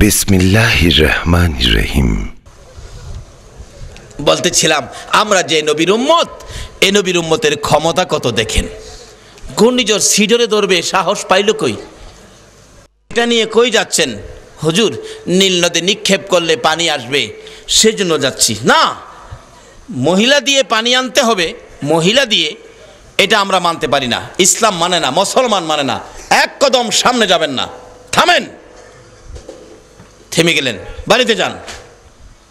বিসমিল্লাহির রহমান রহিম। বলতেছিলাম, আমরা যে নবীর উম্মত, এ নবীর উম্মতের ক্ষমতা কত দেখেন? ঘূর্ণিঝড় সিডরে ধরবে, সাহস পাইল কই? এটা নিয়ে কই যাচ্ছেন? হুজুর, নীল নদে নিক্ষেপ করলে পানি আসবে, সেজন্য যাচ্ছি। না, মহিলা দিয়ে পানি আনতে হবে, মহিলা দিয়ে, এটা আমরা মানতে পারি না। ইসলাম মানে না, মুসলমান মানে না। এক কদম সামনে যাবেন না। থামেন! থেমে গেলেন। বাড়িতে যান।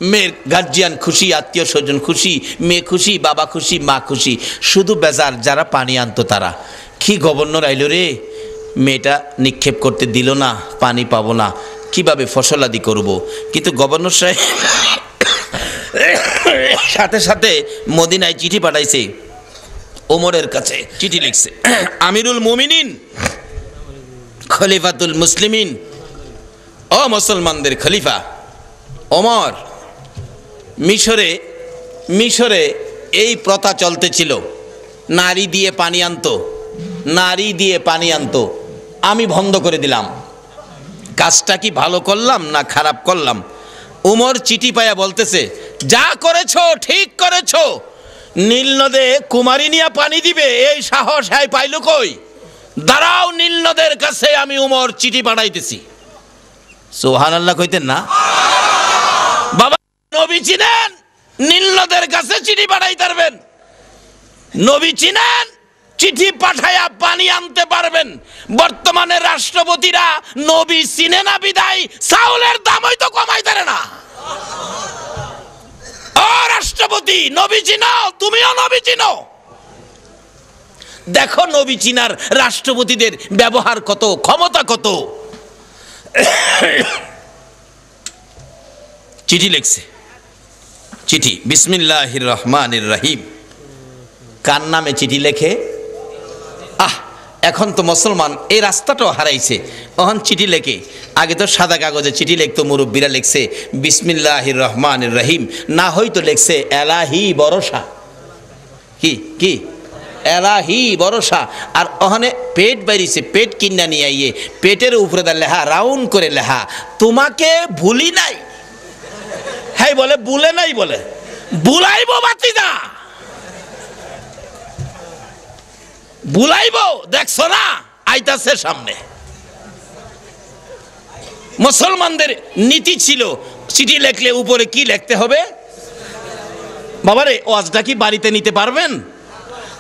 মেয়ের গার্জিয়ান খুশি আত্মীয় স্বজন খুশি মেয়ে খুশি বাবা খুশি মা খুশি। শুধু বেজার যারা পানি আনতো তারা। কি গভর্নর আইলো রে? মেয়েটা নিক্ষেপ করতে দিল না পানি পাবো না। কীভাবে ফসলাদি করব? কিন্তু গভর্নর সাহেব সাথে সাথে মদিনায় চিঠি পাঠাইছে ওমরের কাছে। চিঠি লিখছে। আমিরুল মুমিনিন খলিফাতুল মুসলিমিন ও মুসলমানদের খলিফা, ওমর, মিশরে মিশরে এই প্রথা চলতেছিল। নারী দিয়ে পানি আনতো, নারী দিয়ে পানি আনতো। আমি বন্ধ করে দিলাম। কাজটা কি ভালো করলাম না খারাপ করলাম? উমর চিঠি পায়া বলতেছে, যা করেছ, ঠিক করেছ। নীল নদে কুমারী নিয়া পানি দিবে, এই সাহস হ্যাঁ পাইল কই? দাঁড়াও নীল নদের কাছে আমি উমর চিঠি পাঠাইতেছি। সোহান আল্লাহ কইতেন না? বাবা, নবী চিনেন নীল নদের কাছে চিঠি পাঠাই পারবেন। নবী চিনেন, চিঠি পাঠায়া পানি আনতে পারবেন। বর্তমানে রাষ্ট্রপতিরা নবী চিনে না বিদায়, চাউলের দাম হয়তো কমাই পারে না। ও রাষ্ট্রপতি, নবী চিনো তুমিও নবী চিনো। দেখো নবী চিনার রাষ্ট্রপতিদের ব্যবহার কত, ক্ষমতা কত। চিঠি লিখছে। চিঠি, বিসমিল্লাহির রহমানির রহিম। কার নামে চিঠি লেখে? আহ, এখন তো মুসলমান, এই রাস্তাটাও হারাইছে। তখন চিঠি লেখে। আগে তো সাদা কাগজে চিঠি লিখতো, মুরব্বীরা লিখছে, বিসমিল্লাহির রহমানির রহিম। না হয়তো লিখছে, এলাহি বরসা কি কি? এলাহি বরসা। আর ওখানে পেট বাইরিছে, পেট কিনা নিয়ে আইয়ে, পেটের উপরে দা লেহা, রাউন্ড করে লেহা। তোমাকে ভুলি নাই? হ্যাঁ বলে ভুলে নাই বলে। বুলাইব বাতি না বুলাইব, দেখছ না? আইতাছে সামনে। মুসলমানদের নীতি ছিল, চিঠি লেখলে উপরে কি লিখতে হবে? বাবারে, ওয়াজটা কি বাড়িতে নিতে পারবেন?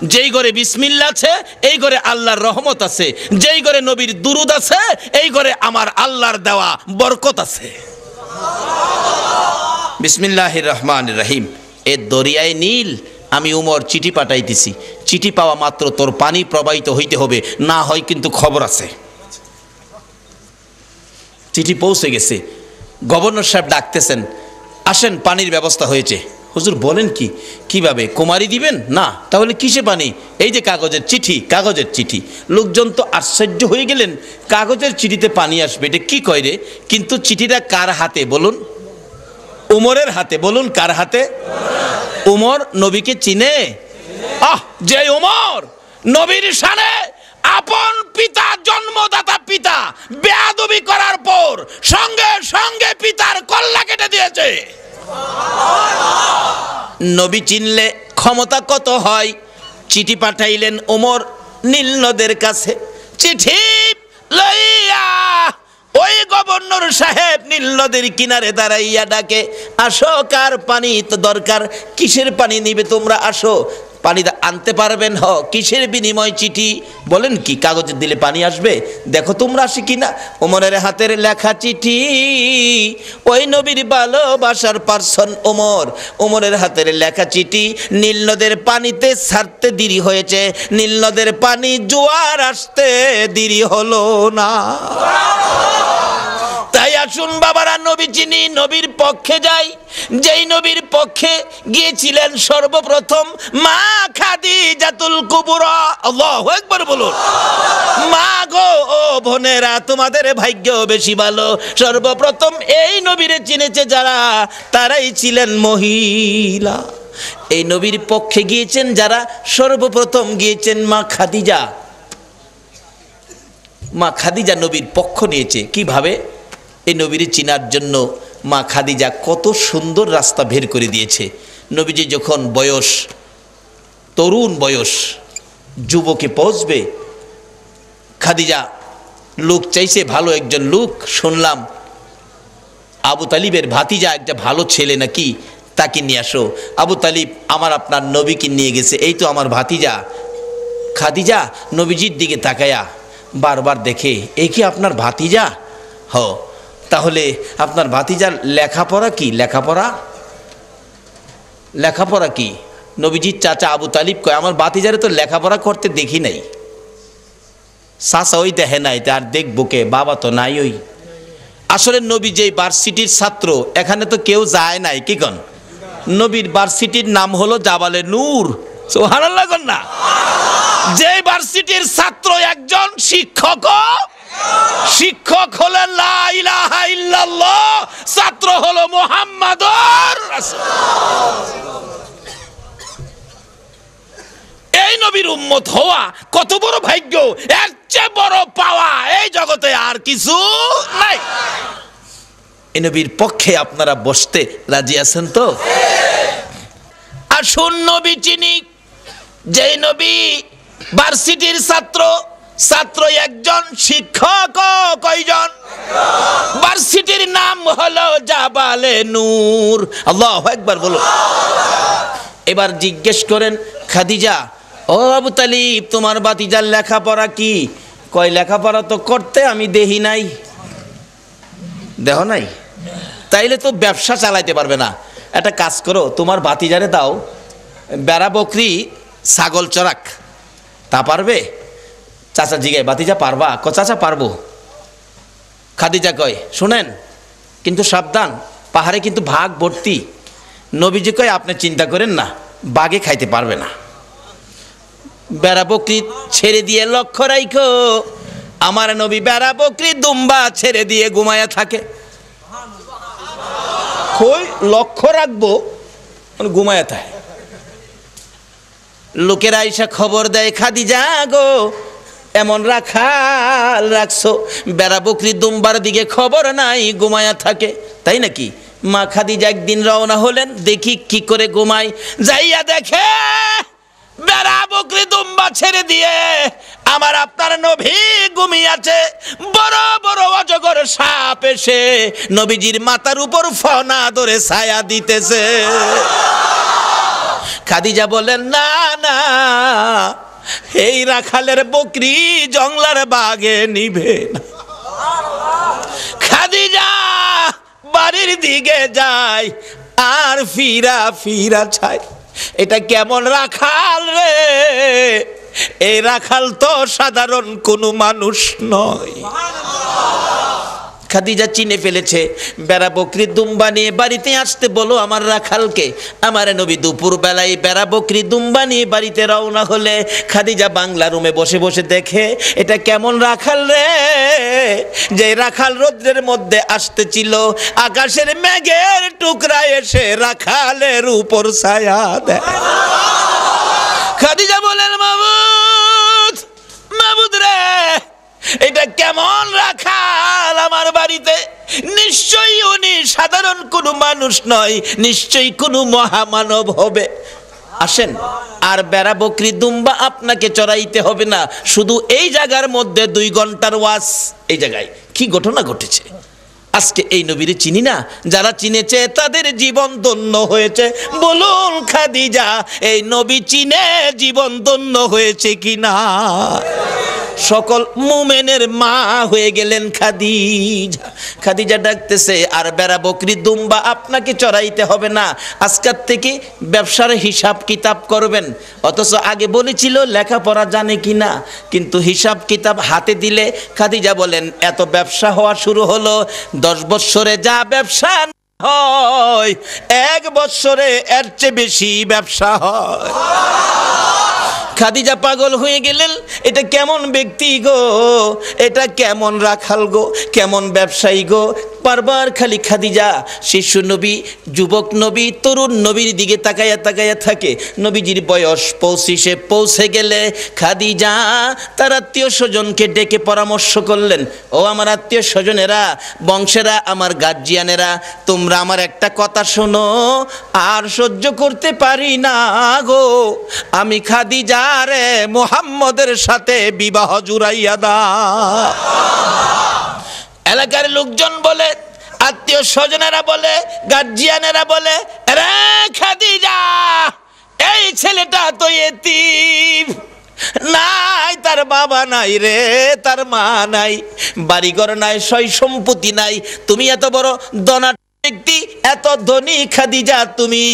যেই ঘরে বিসমিল্লা আছে, এই ঘরে আল্লাহর রহমত আছে। যেই ঘরে নবীর দুরুদ আছে, এই ঘরে আমার আল্লাহর দেওয়া বরকত আছে। বিসমিল্লাহির রহমান রহিম। এ দরিয়ায় নীল, আমি উমর চিঠি পাঠাইতেছি। চিঠি পাওয়া মাত্র তোর পানি প্রবাহিত হইতে হবে, না হয় কিন্তু খবর আছে। চিঠি পৌঁছে গেছে। গভর্নর সাহেব ডাকতেছেন, আসেন, পানির ব্যবস্থা হয়েছে। হুজুর বলেন কি? কীভাবে? কুমারি দিবেন? না। তাহলে কিসে পানি? এই যে কাগজের চিঠি কাগজের চিঠি। লোকজন তো আশ্চর্য হয়ে গেলেন। কাগজের চিঠিতে পানি আসবে, এটা কি কয় রে? কিন্তু চিঠিটা কার হাতে বলুন? উমরের হাতে বলুন, কার হাতে? উমর নবীকে চিনে? আহ, যে উমর নবীর সানে আপন পিতা, জন্মদাতা পিতা, বেয়াদবি করার পর সঙ্গে সঙ্গে পিতার কল্লা কেটে দিয়েছে। নবী চিনলে ক্ষমতা কত হয়? চিঠি পাঠাইলেন ওমর নীল নদের কাছে। চিঠি লইয়া ওই গভর্নর সাহেব নীল নদীর কিনারে দাঁড়াইয়া ডাকে, আসো, কার পানি তো দরকার? কিসের পানি নিবে তোমরা? আসো। পানি আনতে পারবেন। হ, কিসের বিনিময় চিঠি? বলেন কি, কাগজে দিলে পানি আসবে? দেখো তোমরা আসি কি না ওমরের হাতের লেখা চিঠি। ওই নবীর ভালোবাসার পার্সন ওমর। ওমরের হাতের লেখা চিঠি, নীল নদের পানিতে ছাড়তে দেরি হয়েছে। নীল নদের পানি জোয়ার আসতে দেরি হলো না। তাই আসুন বাবারা, নবী চিনি নবীর পক্ষে যাই, যেই নবীর পক্ষে গিয়েছিলেন সর্বপ্রথম, মা খাদি জাতুল কুবুরা একবার বলুন। মা গো, ও বোনেরা, তোমাদের ভাগ্য বেশি ভালো। সর্বপ্রথম এই নবীরে চিনেছে যারা, তারাই ছিলেন মহিলা। এই নবীর পক্ষে গিয়েছেন যারা, সর্বপ্রথম গিয়েছেন মা খাদিজা। মা খাদিজা নবীর পক্ষ নিয়েছে। কীভাবে? এই নবীর চিনার জন্য মা খাদিজা কত সুন্দর রাস্তা বের করে দিয়েছে। নবীজি যখন বয়স, তরুণ বয়স, যুবকে পৌঁছবে, খাদিজা লোক চাইছে, ভালো একজন লোক, শুনলাম আবু তালিবের ভাতিজা একটা ভালো ছেলে নাকি, তাকে নিয়ে আসো। আবু তালিব, আমার আপনার নবীকে নিয়ে গেছে, এই তো আমার ভাতিজা। খাদিজা, নবীজির দিকে তাকায়া বারবার দেখে, এ কি আপনার ভাতিজা? হ তাহলে আপনার ভাতিজার লেখাপড়া কি? লেখাপড়া? লেখাপড়া কি? নবীজির চাচা আবু তালিব কয়, আমার বাতিজারে তো লেখাপড়া করতে দেখি নাই। সাসা ওই দেখে নাই তার দেখব কে? বাবা তো নাই ওই। আসলে নবী যে ভার্সিটির ছাত্র, এখানে তো কেউ যায় নাই, কি কন? নবীর ভার্সিটির নাম হলো জাবালে নূর। সোহানাল্লাহ না? যে ভার্সিটির ছাত্র একজন শিক্ষক শিক্ষক হলেন লা ইলাহা ইল্লাল্লাহ, ছাত্র হলো মুহাম্মাদুর রাসূল এই নবীর উম্মত হওয়া কত বড় ভাগ্য, এর চেয়ে বড় পাওয়া এই জগতে আর কিছু নাই। এই নবীর পক্ষে আপনারা বসতে রাজি আছেন তো? আসুন নবী চিনি যে নবী ভার্সিটির ছাত্র ছাত্র একজন, শিক্ষক কয়জন? ভার্সিটির নাম হলো জাবালে নূর। আল্লাহ একবার বলো এবার জিজ্ঞেস করেন, খাদিজা, ও আবু তালিব, তোমার বাতিজার লেখাপড়া কি? কয়, লেখাপড়া তো করতে আমি দেহি নাই। দেহ নাই? তাইলে তো ব্যবসা চালাইতে পারবে না। একটা কাজ করো, তোমার বাতিজারে দাও, বেড়া বকরি, ছাগল চরাক। তা পারবে? চাচা জিগায় বাতিজা পারবা? ক চাচা পারব। খাদিজা কয়, শুনেন, কিন্তু সাবধান, পাহাড়ে কিন্তু ভাগ ভর্তি। নবীজি কয়, আপনি চিন্তা করেন না, বাঘে খাইতে পারবে না। বেড়া বকরি ছেড়ে দিয়ে লক্ষ্য রাইখো। আমার নবী বেড়া বকরি দুম্বা ছেড়ে দিয়ে ঘুমায়া থাকে। কই, লক্ষ্য রাখব মানে ঘুমায়া থাকে। লোকেরা এসে খবর দেয়, খাদিজা গো এমন রাখাল রাখছো। বেড়া বকরি দুম্বার দিকে খবর নাই, ঘুমায়া থাকে। তাই নাকি? মা খাদিজা একদিন রওনা হলেন, দেখি কি করে ঘুমাই যাইয়া দেখে, বেড়া বকরি দুম্বা ছেড়ে দিয়ে আমার আপনার নভি ঘুমিয়াছে। বড় বড় অজগর সাপ এসে নবীজির মাথার উপর ফনা ধরে ছায়া দিতেছে। খাদিজা বলেন না না এই রাখালের বকরি জংলার বাগে নিবে খাদিজা, বাড়ির দিকে যায় আর ফিরা ফিরা ছাই। এটা কেমন রাখাল রে? এই রাখাল তো সাধারণ কোনো মানুষ নয়। খাদিজা চিনে ফেলেছে, বেড়া বকরি দুম্বা নিয়ে বাড়িতে আসতে বলো আমার রাখালকে। আমার নবী দুপুর বেলায় বেড়া বকরি দুম্বা নিয়ে বাড়িতে রওনা হলে খাদিজা বাংলা রুমে বসে বসে দেখে, এটা কেমন রাখাল রে? যে রাখাল রৌদ্রের মধ্যে আসতেছিল, আকাশের মেঘের টুকরা এসে রাখালের উপর ছায়া দেয়। খাদিজা বলেন, মাবুদ মাবুদ রে এটা কেমন রাখাল আমার বাড়িতে? নিশ্চয়ই উনি সাধারণ কোনো মানুষ নয়, নিশ্চয়ই কোনো মহামানব হবে। আসেন, আর বেড়া বকরি দুম্বা আপনাকে চড়াইতে হবে না, শুধু এই জায়গার মধ্যে দুই ঘণ্টার ওয়াজ। এই জায়গায় কি ঘটনা ঘটেছে? আজকে এই নবীরে চিনি না? যারা চিনেছে তাদের জীবন ধন্য হয়েছে। বলুন, খাদিজা, এই নবী চিনে জীবন ধন্য হয়েছে কি না সকল মোমেনের মা হয়ে গেলেন খাদিজা। খাদিজা ডাকতেছে, আর বেড়া বকরি দুম্বা? আপনাকে চড়াইতে হবে না। আজকাল থেকে ব্যবসার হিসাব কিতাব করবেন। অথচ আগে বলেছিল, লেখাপড়া জানে কি না। কিন্তু হিসাব কিতাব হাতে দিলে খাদিজা বলেন, এত ব্যবসা হওয়া শুরু হলো দশ বৎসরে যা ব্যবসা হয়, এক বৎসরে এর চেয়ে বেশি ব্যবসা হয়। খাদিজা পাগল হয়ে গেলেন, এটা কেমন ব্যক্তি গো? এটা কেমন রাখাল গো? কেমন ব্যবসায়ী গো? বারবার খালি খাদিজা, শিশু নবী, যুবক নবী, তরুণ নবীর দিকে তাকাইয়া তাকাইয়া থাকে। নবীজির বয়স পৌঁছিসে পৌঁছে গেলে খাদিজা তার আত্মীয় স্বজনকে ডেকে পরামর্শ করলেন, ও আমার আত্মীয় স্বজনেরা, বংশেরা, আমার গার্জিয়ানেরা তোমরা আমার একটা কথা শোনো, আর সহ্য করতে পারি না গো। আমি খাদিজা রে মোহাম্মদের সাথে বিবাহ জুড়াইয়া দা। এলাকার লোকজন বলে, আত্মীয় স্বজনেরা বলে গার্জিয়ানেরা বলে, রে খাদিজা, এই ছেলেটা তো এতিম। নাই, তার বাবা নাই রে, তার মা নাই। বাড়িঘর নাই সয় সম্পত্তি নাই। তুমি এত বড় দনা ব্যক্তি, এত ধনী খাদিজা তুমি।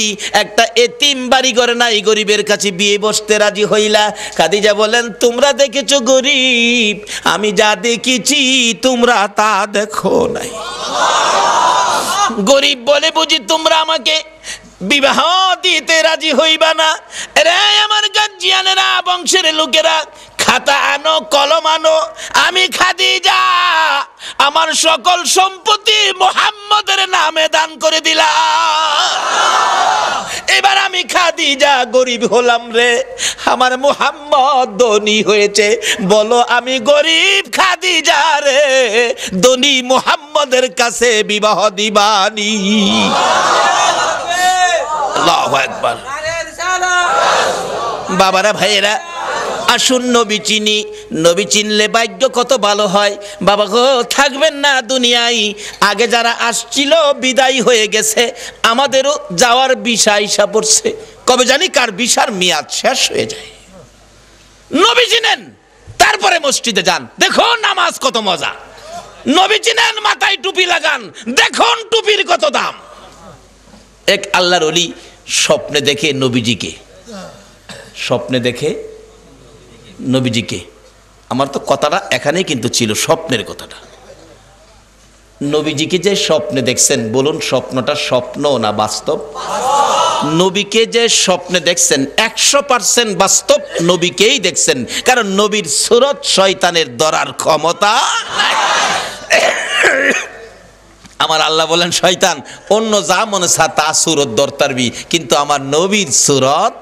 একটা এতিম বাড়ি ঘরে নাই, গরিবের কাছে বিয়ে বসতে রাজি হইলা। খাদিজা বলেন, তোমরা দেখেছ গরিব? আমি যা দেখেছি, তোমরা তা দেখো নাই। গরিব বলে, বুঝি তোমরা আমাকে বিবাহ দিতে রাজি হইবা না? রে আমার গার্জিয়ানেরা, বংশের লোকেরা খাতা আনো, কলম আনো, আমি খাদিজা। আমার সকল সম্পত্তি মোহাম্মদের নামে দান করে দিলাম। এবার আমি খাদিজা গরিব হলাম রে। আমার মোহাম্মদ ধনী হয়েছে। বলো, আমি গরিব খাদিজা রে। ধনী মোহাম্মদের কাছে বিবাহ দিবানি। বাবারা, ভাইয়েরা আসুন নবী চিনি। নবী চিনলে ভাগ্য কত ভালো হয়। বাবা গো, থাকবেন না দুনিয়ায়। আগে যারা আসছিল, বিদায় হয়ে গেছে। আমাদেরও যাওয়ার বিষা আইসা পড়ছে। কবে জানি কার বিষার মেয়াদ শেষ হয়ে যায়। নবী চিনেন, তারপরে মসজিদে যান। দেখুন নামাজ কত মজা। নবী চিনেন, মাথায় টুপি লাগান। দেখুন টুপির কত দাম। এক আল্লাহর অলি স্বপ্নে দেখে নবীজিকে। স্বপ্নে দেখে নবীজিকে। আমার তো কথাটা এখানেই কিন্তু ছিল, স্বপ্নের কথাটা। নবীজিকে যে স্বপ্নে দেখছেন, বলুন স্বপ্নটা স্বপ্ন না বাস্তব? নবীকে যে স্বপ্নে দেখছেন, একশো পার্সেন্ট বাস্তব নবীকেই দেখছেন, কারণ নবীর সুরত শয়তানের দরার ক্ষমতা আমার আল্লাহ বলেন, শয়তান, অন্য যা মনে চা তা সুরত দরতারবি কিন্তু আমার নবীর সুরত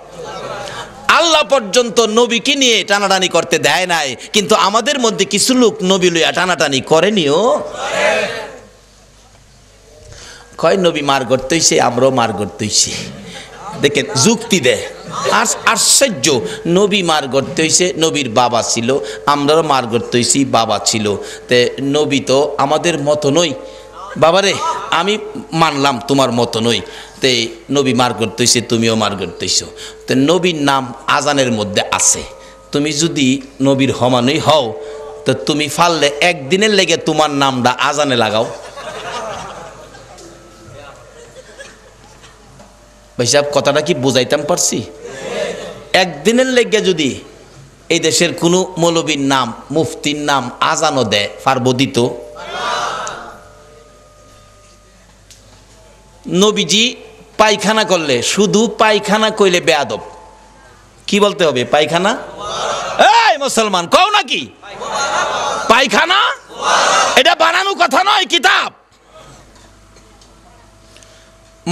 আল্লাহ পর্যন্ত নবীকে নিয়ে টানাটানি করতে দেয় নাই। কিন্তু আমাদের মধ্যে কিছু লোক নবী লইয়া টানাটানি করেনিও। কয়, নবী মার করতেইছে আমরাও মার করতেইছি দেখেন, যুক্তি দেয়। আর, আশ্চর্য, নবী মার করতে হইছে নবীর বাবা ছিল, আমরাও মার করতে হইছি বাবা ছিল। তে, নবী তো আমাদের মতো নই। বাবারে, আমি মানলাম তোমার মতো নই। তে নবী মার করতেছে, তুমিও মার করতেছো। তো নবীর নাম আজানের মধ্যে আছে। তুমি যদি নবীর হমানই হও, তো তুমি ফাললে একদিনের লেগে তোমার নামটা আজানে লাগাও। ভাই সাহেব, কথাটা কি বুঝাইতাম পারছি? একদিনের লেগে যদি এই দেশের কোনো মৌলবীর নাম, মুফতির নাম আজানও দেয় পারব নবীজি পায়খানা করলে, শুধু পায়খানা কইলে বেয়াদব। কি বলতে হবে, পায়খানা? এই মুসলমান, কও নাকি পায়খানা? এটা বানানো কথা নয়, কিতাব।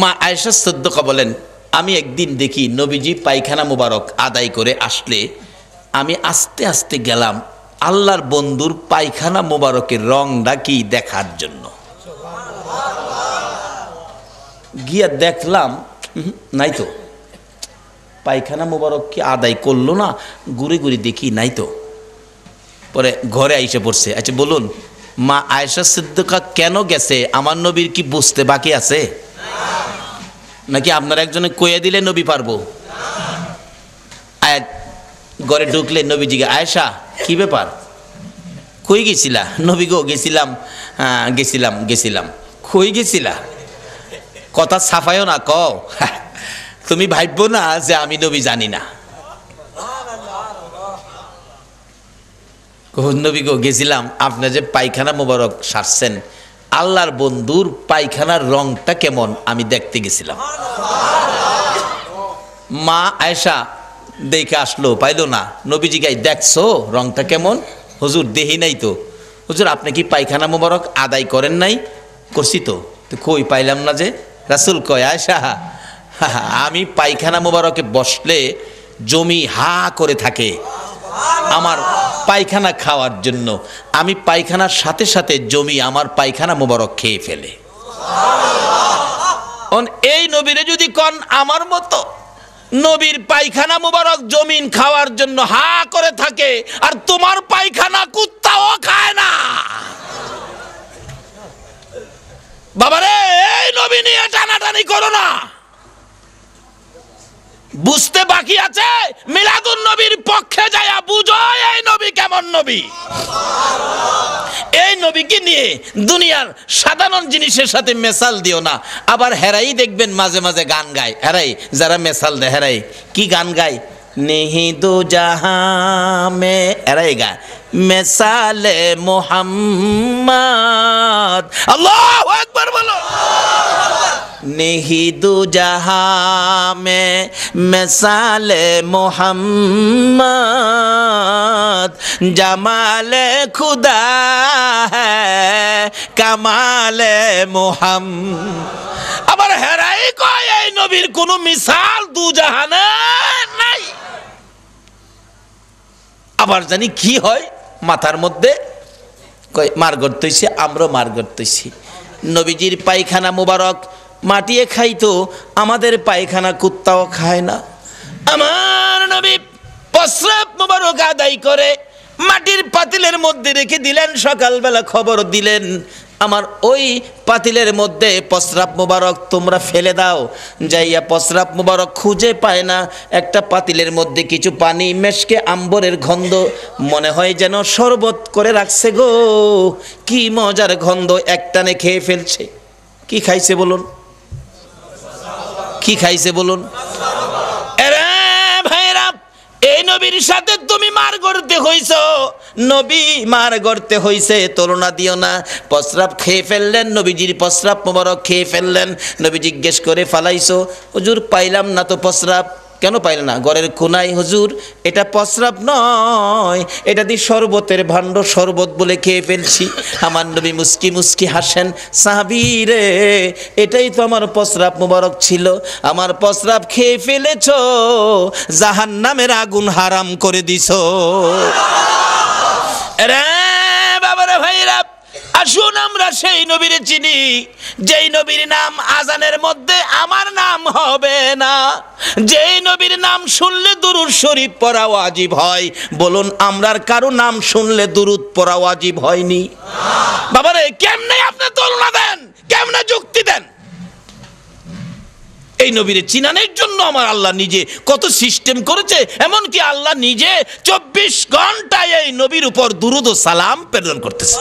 মা আয়েশা সদ্দকা বলেন, আমি একদিন দেখি নবীজি পায়খানা মুবারক আদায় করে আসলে, আমি আস্তে আস্তে গেলাম আল্লাহর বন্ধুর পায়খানা মুবারকের রংটা কি দেখার জন্য। গিয়া দেখলাম নাই তো। পায়খানা মোবারক কি আদায় করল না? ঘুরে ঘুরে দেখি নাই তো। পরে ঘরে আইসে পড়ছে। আচ্ছা বলুন, মা আয়েশা সিদ্দিকা কেন গেছে? আমার নবীর কি বুঝতে বাকি আছে? নাকি আপনার একজনে কয়ে দিলে নবী পারব? ঘরে ঢুকলে নবীজিকে আয়েশা, কি ব্যাপার? কই গেছিলা? নবী গো, গেছিলাম গেছিলাম গেছিলাম। কই গেছিলা? কথা সাফায়ও না, কও। তুমি ভাববো না যে আমি নবী জানি না। নবী গো, গেছিলাম, আপনি যে পায়খানা মোবারক সারছেন, আল্লাহর বন্ধুর পায়খানার রংটা কেমন আমি দেখতে গেছিলাম। মা আয়েশা দেখে আসলো, পাইলো না। নবীজি গাই দেখছ, রংটা কেমন? হুজুর, দেহি নাই তো। হুজুর, আপনি কি পায়খানা মোবারক আদায় করেন নাই? করছি তো কই, পাইলাম না যে রাসুল কয় আয়সা আমি পায়খানা মোবারকে বসলে জমি হা করে থাকে আমার পায়খানা খাওয়ার জন্য। আমি পায়খানার সাথে সাথে জমি আমার পায়খানা মোবারক খেয়ে ফেলে। এই নবীরে যদি কন আমার মতো, নবীর পায়খানা মোবারক জমিন খাওয়ার জন্য হা করে থাকে, আর তোমার পায়খানা কুত্তাও খায় না। বাবারে, এই নবী নিয়ে টানাটানি করো না। বুঝতে বাকি আছে? মিলাদুন নবীর পক্ষে যায়া বুঝো, এই নবী কেমন নবী? এই নবীকে নিয়ে দুনিয়ার সাধারণ জিনিসের সাথে মেসাল দিও না। আবার হেরাই দেখবেন মাঝে মাঝে গান গায়। হেরাই, যারা মেসাল দেয়, হেরাই। কি গান গায়? নেহি দো জাহাঁ মে এরাই গায় মেসালে মোহাম্মদ আল্লাহ একবার বলো नहीं दो जहां में मिसाल मोहम्मद जमाल खुदा है कमाल মোহাম আবার হেরাই কয় এই নবীর কোনো মিসাল দু জাহানে আবার জানি কি হয়? মাথার মধ্যে মার গড়তেছি, আমরা মার করতেছি নবীজির পায়খানা মুবারক, মাটিয়ে খাইতো, আমাদের পায়খানা কুত্তাও খায় না। আমার নবী প্রস্রাব মুবারক আদায় করে, মাটির পাতিলের মধ্যে রেখে দিলেন, সকালবেলা খবর দিলেন আমার ওই পাতিলের মধ্যে প্রস্রাব মুবারক তোমরা ফেলে দাও। যাইয়া প্রস্রাব মুবারক খুঁজে পায় না। একটা পাতিলের মধ্যে কিছু পানি মেশকে আম্বরের গন্ধ মনে হয় যেন শরবত করে রাখছে গো। কি মজার গন্ধ, একটানে খেয়ে ফেলছে। কি খাইছে বলুন? কি খাইছে বলুন? নবীর সাথে তুমি মার করতে হইছ। নবী মার করতে হইছে, তুলনা দিও না। প্রস্রাব খেয়ে ফেললেন, নবীজির প্রস্রাব মোবারক খেয়ে ফেললেন। নবী জিজ্ঞেস করে, ফালাইছো? হুজুর, পাইলাম না তো প্রস্রাব। কেন পাইলে না? ঘরের কোনাই হুজুর, এটা প্রস্রাব নয়। এটা দিয়ে শরবতের ভাণ্ড শরবত বলে খেয়ে ফেলছি। আমার নবী মুস্কি মুস্কি হাসেন, সাহাবি রে, এটাই তো আমার প্রস্রাব মুবারক ছিল। আমার প্রস্রাব খেয়ে ফেলেছ জাহান নামের আগুন হারাম করে দিছ। রে বাবারে ভাইরা আসুন আমরা সেই নবীর চিনি, যেই নবীর নাম আজানের মধ্যে আমার নাম হবে না। যেই নবীর নাম শুনলে দুরুদ শরীফ পড়া ওয়াজিব হয়, বলুন আমরার কারও নাম শুনলে দুরুদ পড়া ওয়াজিব হয়নি। বাবারে, কেমনে আপনি তুলনা দেন? কেমনে যুক্তি দেন? এই নবীরে চিনানের জন্য আমার আল্লাহ নিজে কত সিস্টেম করেছে, এমনকি আল্লাহ নিজে চব্বিশ ঘন্টায় এই নবীর উপর দুরুদ ও সালাম প্রেরণ করতেছে।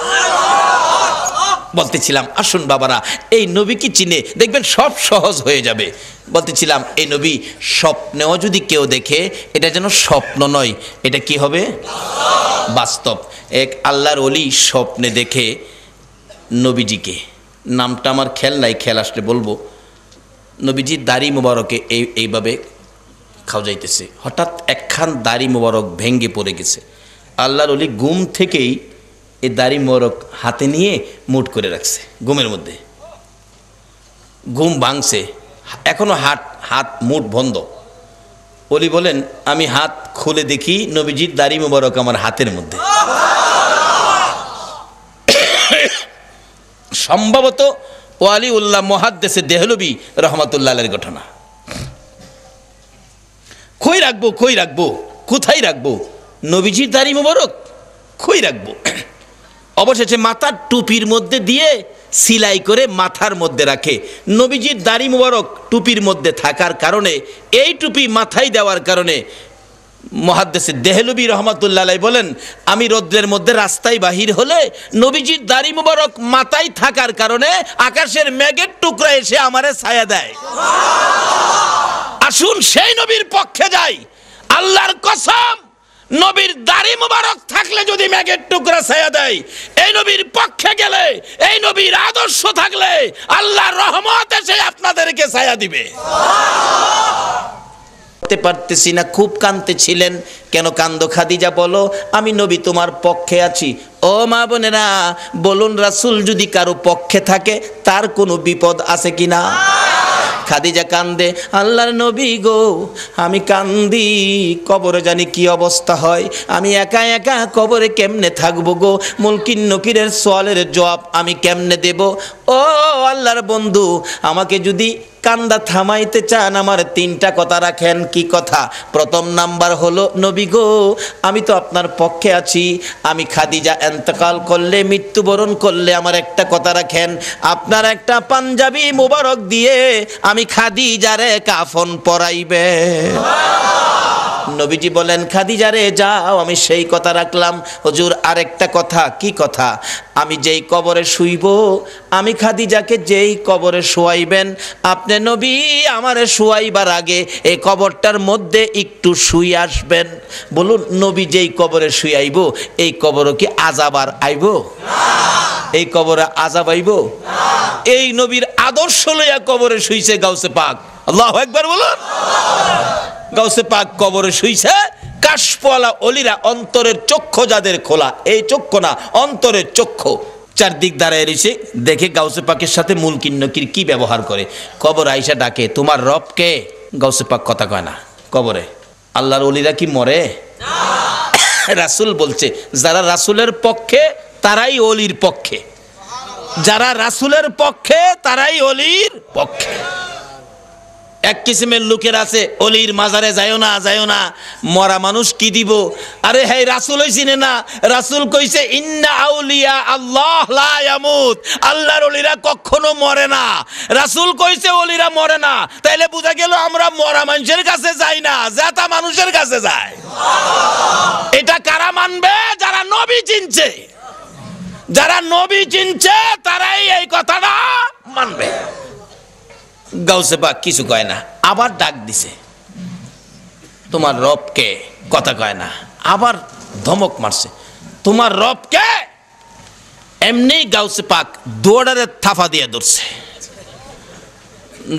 বলতেছিলাম, আসুন বাবারা, এই নবীকে চিনে? দেখবেন সব সহজ হয়ে যাবে। বলতেছিলাম, এই নবী স্বপ্নেও যদি কেউ দেখে, এটা যেন স্বপ্ন নয়, এটা কি হবে? বাস্তব। এক আল্লাহর অলি স্বপ্নে দেখে নবীজিকে, নামটা আমার খেল নাই খেল আসলে বলব। নবীজি দাড়ি মুবারকে এই এইভাবে খাওয়া যাইতেছে। হঠাৎ একখান দাড়ি মুবারক ভেঙ্গে পড়ে গেছে। আল্লাহর অলি গুম থেকেই এই দাড়ি মোবারক হাতে নিয়ে মুট করে রাখছে গুমের মধ্যে। ঘুম ভাঙছে। এখনও হাত হাত মুট বন্ধ। অলি বলেন আমি হাত খুলে দেখি নবীজির দাড়ি মুবারক আমার হাতের মধ্যে। সম্ভবত ওয়ালি উল্লাহ মহাদ্দেশে দেহলবি রহমতুল্লাহের ঘটনা। কই রাখব কই রাখব, কোথায় রাখব? নবীজির দাড়ি মোবারক কই রাখব। অবশেষে মাথার টুপির মধ্যে দিয়ে সিলাই করে মাথার মধ্যে রাখে। নবীজির দাড়ি মোবারক টুপির মধ্যে থাকার কারণে, এই টুপি মাথায় দেওয়ার কারণে মহাদ্দেশে দেহলবি রহমতুল্লাহ বলেন আমি রৌদ্রের মধ্যে রাস্তায় বাহির হলে নবীজির দাড়ি মুবারক মাথায় থাকার কারণে আকাশের মেঘের টুকরা এসে আমারে ছায়া দেয়। আসুন সেই নবীর পক্ষে যাই। আল্লাহর কসম নবীর দাড়ি মুবারক থাকলে যদি মেঘের টুকরা ছায়া দেয় এই নবীর পক্ষে গেলে এই নবীর আদর্শ থাকলে আল্লাহর রহমত এসে আপনাদেরকে ছায়া দিবে। করতে পারতেছি না, খুব কাঁদতেছিলেন। কেন কান্দ খাদিজা, বলো, আমি নবী তোমার পক্ষে আছি। ও মা বোনেরা, বলুন রাসুল যদি কারও পক্ষে থাকে, তার কোনো বিপদ আছে কি না খাদিজা কান্দে, আল্লাহর নবী গো, আমি কান্দি, কবরে জানি কি অবস্থা হয়? আমি একা একা কবরে কেমনে থাকব গো? মুলকিন নকিরের সোয়ালের জবাব আমি কেমনে দেব? ও আল্লাহর বন্ধু, আমাকে যদি কান্দা থামাইতে চান আমার তিনটা কথা রাখেন কি কথা? প্রথম নাম্বার হলো, নবী গো, আমি তো আপনার পক্ষে আছি। আমি খাদিজা এন্তকাল করলে, মৃত্যুবরণ করলে আমার একটা কথা রাখেন। আপনার একটা পাঞ্জাবি মুবারক দিয়ে আমি খাদিজারে কাফন পরাইবে। নবীজি বলেন খাদিজারে যাও আমি সেই কথা রাখলাম। হুজুর আরেকটা কথা কি কথা? আমি যেই কবরে শুইব আমি খাদিজাকে যেই কবরে শোয়াইবেন আপনি নবী আমারে শোয়াইবার আগে এই কবরটার মধ্যে একটু শুই আসবেন। বলুন নবী যেই কবরে শুয়াইব এই কবরও কি আজাবার আইব? এই কবরে আজাব আইব? এই নবীর আদর্শ লইয়া কবরে শুইছে গাউসে পাক। আল্লাহ একবার বলুন। গাউসে পাক কবরে শুইছে কাশপলা অলিরা অন্তরের চক্ষু যাদের খোলা, এই চক্ষু না, অন্তরের চক্ষু। চারদিক দাঁড়ায় রয়েছে, দেখে গাউসে পাকের সাথে মূল কিন্নকির কি ব্যবহার করে। কবর আইসা ডাকে, তোমার রবকে গাউসে পাক কথা কয় না। কবরে, আল্লাহর অলিরা কি মরে? রাসূল বলছে, যারা রাসূলের পক্ষে, তারাই অলির পক্ষে। যারা রাসূলের পক্ষে, তারাই অলির পক্ষে। এক কিসিমের লোকের আছে, অলির মাজারে যায়ও না যায়ও না। মরা মানুষ কি দিব? আরে হ্যাঁ রাসুল চিনে না? রাসুল কইছে, ইন্না আউলিয়া আল্লাহ লা ইয়ামুত। আল্লাহর অলিরা কখনো মরে না। রাসুল কইছে, অলিরা মরে না। তাইলে বোঝা গেল, আমরা মরা মানুষের কাছে যাই না জাতা মানুষের কাছে যায় এটা কারা মানবে? যারা নবী চিনছে। যারা নবী চিনছে, তারাই এই কথাটা মানবে। গাউসে পাক কিছু কয় না। আবার ডাক দিছে। তোমার রবকে কথা কয় না। আবার ধমক মারছে। তোমার রবকে এমনি গাউসে পাক দৌড়ারে থাফা দিয়ে ধরছে।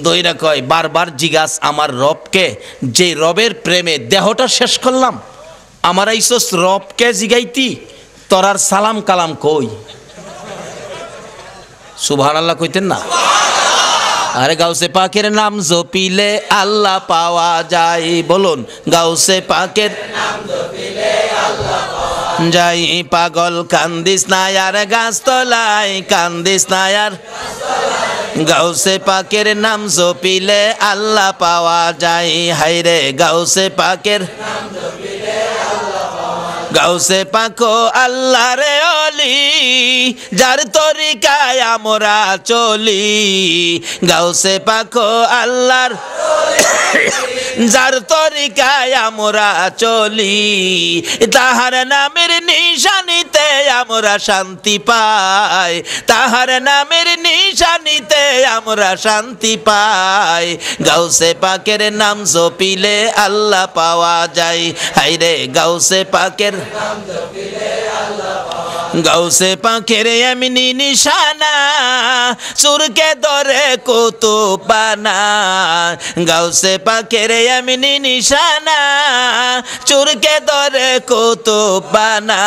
দইরা কয়, বারবার জিগাস আমার রবকে, যে রবের প্রেমে দেহটা শেষ করলাম, আমার আইসস রবকে জিগাইতি তোরার সালাম কালাম কই? সুবহান আল্লাহ কইতেন না? আরে গাউসে পাকের নাম জপিলে আল্লাহ পাওয়া যায়। বলুন, গাউসে পাকের যাই পাগল, কান্দিস নায়ার গাছ তলায় কান্দিস নায়ার গাউসে পাকের নাম জপিলে আল্লাহ পাওয়া যায়। হাইরে গাউসে পাকের গাউসে পাকো আল্লাহ রে অলি, যার তরিকায় আমরা চলি। গাউসে পাখো আল্লাহর যার তরিকায় আমরা চলি। তাহার নামের নিশানিতে আমরা শান্তি পাই। তাহার নামের নিশানিতে আমরা শান্তি পাই। গাউসে পাকের নাম জপিলে আল্লাহ পাওয়া যায়। হাইরে গাউসে পাকের নাম জপিলে আল্লাহ গাউসে পাখের এমনি নিশানা সুরকে ধরে কত পানা গাউসে পাখের এমনি নিশানা, চুরকে ধরে কত পানা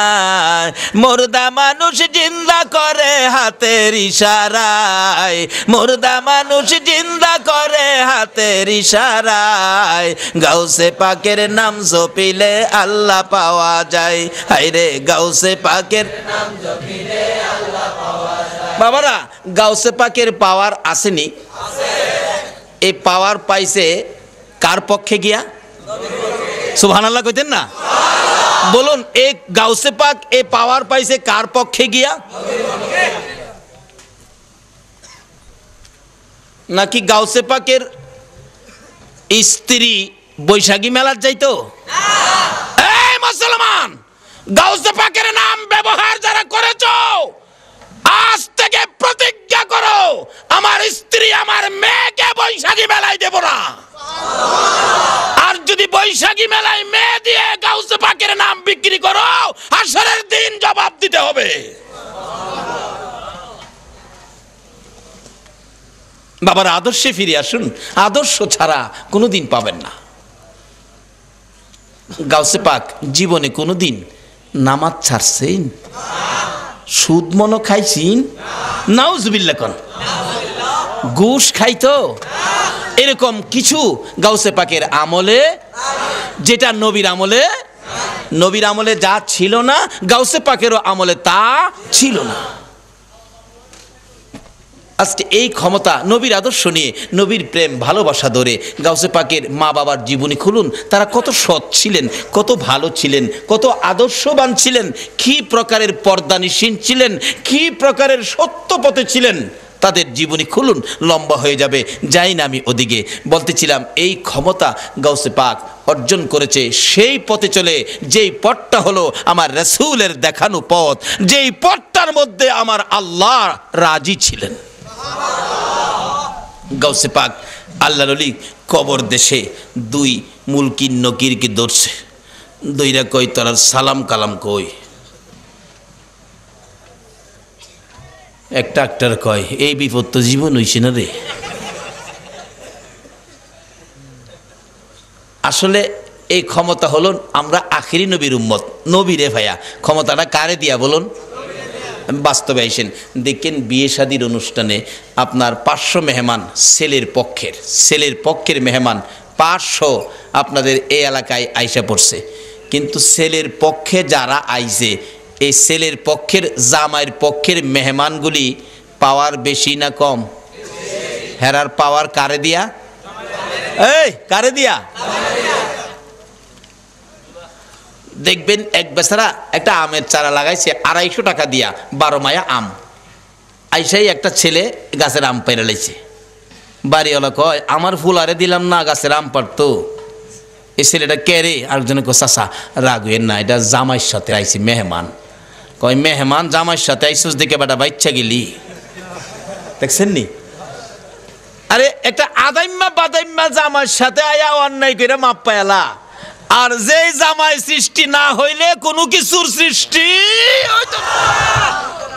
মুর্দা মানুষ জিন্দা করে হাতের ইশারায়। মুর্দা মানুষ জিন্দা করে হাতের ইশারায়। গাউসে পাকের নাম জপিলে আল্লাহ পাওয়া যায়। হাইরে গাউসে পাকের বাবারা গাউসে পাকের পাওয়ার আসেনি। এই পাওয়ার পাইছে কার পক্ষে গিয়া? সুবহান আল্লাহ কইতেন না? বলুন এই গাউসে পাক এই পাওয়ার পাইছে কার পক্ষে গিয়া? নাকি গাউসে পাকের স্ত্রী বৈশাখী মেলার যাইতো? এই মুসলমান গাউসে পাকের নাম ব্যবহার যারা করেছ, আজ থেকে প্রতিজ্ঞা করো, আমার স্ত্রী আমার মেয়েকে বৈশাখী মেলায় দেব না। আর যদি বৈশাখী মেলায় মেয়ে দিয়ে নাম বিক্রি করো দিন জবাব দিতে হবে। বাবার, আদর্শে ফিরে আসুন। আদর্শ ছাড়া কোনোদিন পাবেন না। গাউসে পাক জীবনে কোনো দিন নামাজ ছাড়ছেন? সুদ মনো নাও নাউজবিল্লা কন। ঘুষ খাইতো? এরকম কিছু গাউসে পাকের আমলে, যেটা নবীর আমলে নবীর আমলে যা ছিল না, গাউসে পাকেরও আমলে তা ছিল না। আজকে এই ক্ষমতা নবীর আদর্শ নিয়ে নবীর প্রেম, ভালোবাসা ধরে গাউসে পাকের মা বাবার জীবনী খুলুন। তারা কত সৎ ছিলেন, কত ভালো ছিলেন, কত আদর্শবান ছিলেন, কি প্রকারের পর্দানিসীন ছিলেন, কি প্রকারের সত্য পথে ছিলেন, তাদের জীবনী খুলুন, লম্বা হয়ে যাবে। যাই না আমি ওদিকে। বলতেছিলাম, এই ক্ষমতা গাউসে পাক অর্জন করেছে, সেই পথে চলে, যেই পথটা হলো আমার রসুলের দেখানো পথ, যেই পথটার মধ্যে আমার আল্লাহ রাজি ছিলেন। গাউসে পাক আল্লাহ আলী কবর দেশে দুই মুলকি নকিরকে ধরছে। দইরা কই তোরার সালাম কালাম কই? একটা একটার কয়, এই বিপদ তো জীবন হইছে না রে? আসলে এই ক্ষমতা হলো আমরা আখিরি নবীর উম্মত। নবী রে ভাইয়া, ক্ষমতাটা কারে দিয়া বলুন? বাস্তবে দেখেন বিয়ে শাদির অনুষ্ঠানে আপনার পাঁচশো মেহমান সেলের পক্ষের সেলের পক্ষের মেহমান পাঁচশো আপনাদের এই এলাকায় আইসা পড়ছে। কিন্তু সেলের পক্ষে যারা আইছে, এই সেলের পক্ষের, জামাইয়ের পক্ষের মেহমানগুলি পাওয়ার বেশি না কম? হেরার পাওয়ার কারে দিয়া? এই, কারে দিয়া? দেখবেন এক বেচারা একটা আমের চারা লাগাইছে আড়াইশো টাকা দিয়া, বারো মায়া আম। আইসাই একটা ছেলে গাছের আম পেরে লাইছে বাড়িওয়ালা কয়, আমার ফুল আরে দিলাম না, গাছের আম পারতো এই ছেলেটা কে রে? আরেকজনে কো চাষা রাগুয়ের না, এটা জামাইয়ের সাথে আইছি, মেহমান। কয়, মেহমান, জামাইয়ের সাথে আইসুস দেখে বেটা বাচ্চা গেলি। দেখছেন নি? আরে, একটা আদাইম্মা বাদাইম্মা জামার সাথে আয়া অন্যায় করে মাপ পায়ালা আর যেই জামাই সৃষ্টি না হইলে কোনো কিছুর সৃষ্টি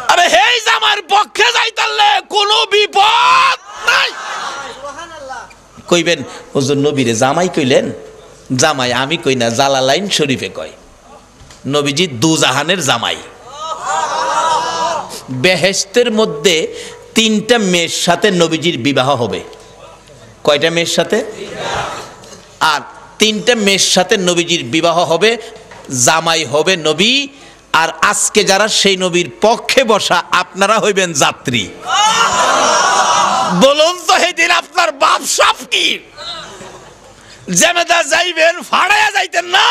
আরে হেই জামার পক্ষে যাইতালে কোনো বিপদ নাই। কইবেন, হুজুর নবীরে জামাই কইলেন? জামাই আমি কই না, জালালাইন শরীফে কয়। নবীজি দুজাহানের জামাই। বেহেস্তের মধ্যে তিনটা মেয়ের সাথে নবীজির বিবাহ হবে। কয়টা মেয়ের সাথে? আর তিনটা মেয়ের সাথে নবীজির বিবাহ হবে, জামাই হবে নবী, আর আজকে যারা সেই নবীর পক্ষে বসা, আপনারা হইবেন যাত্রী। বলুন তো সেদিন আপনার বাপ সাপ কি? জেমেদা যাইবেন, ফাড়াইয়া যাইতেন না?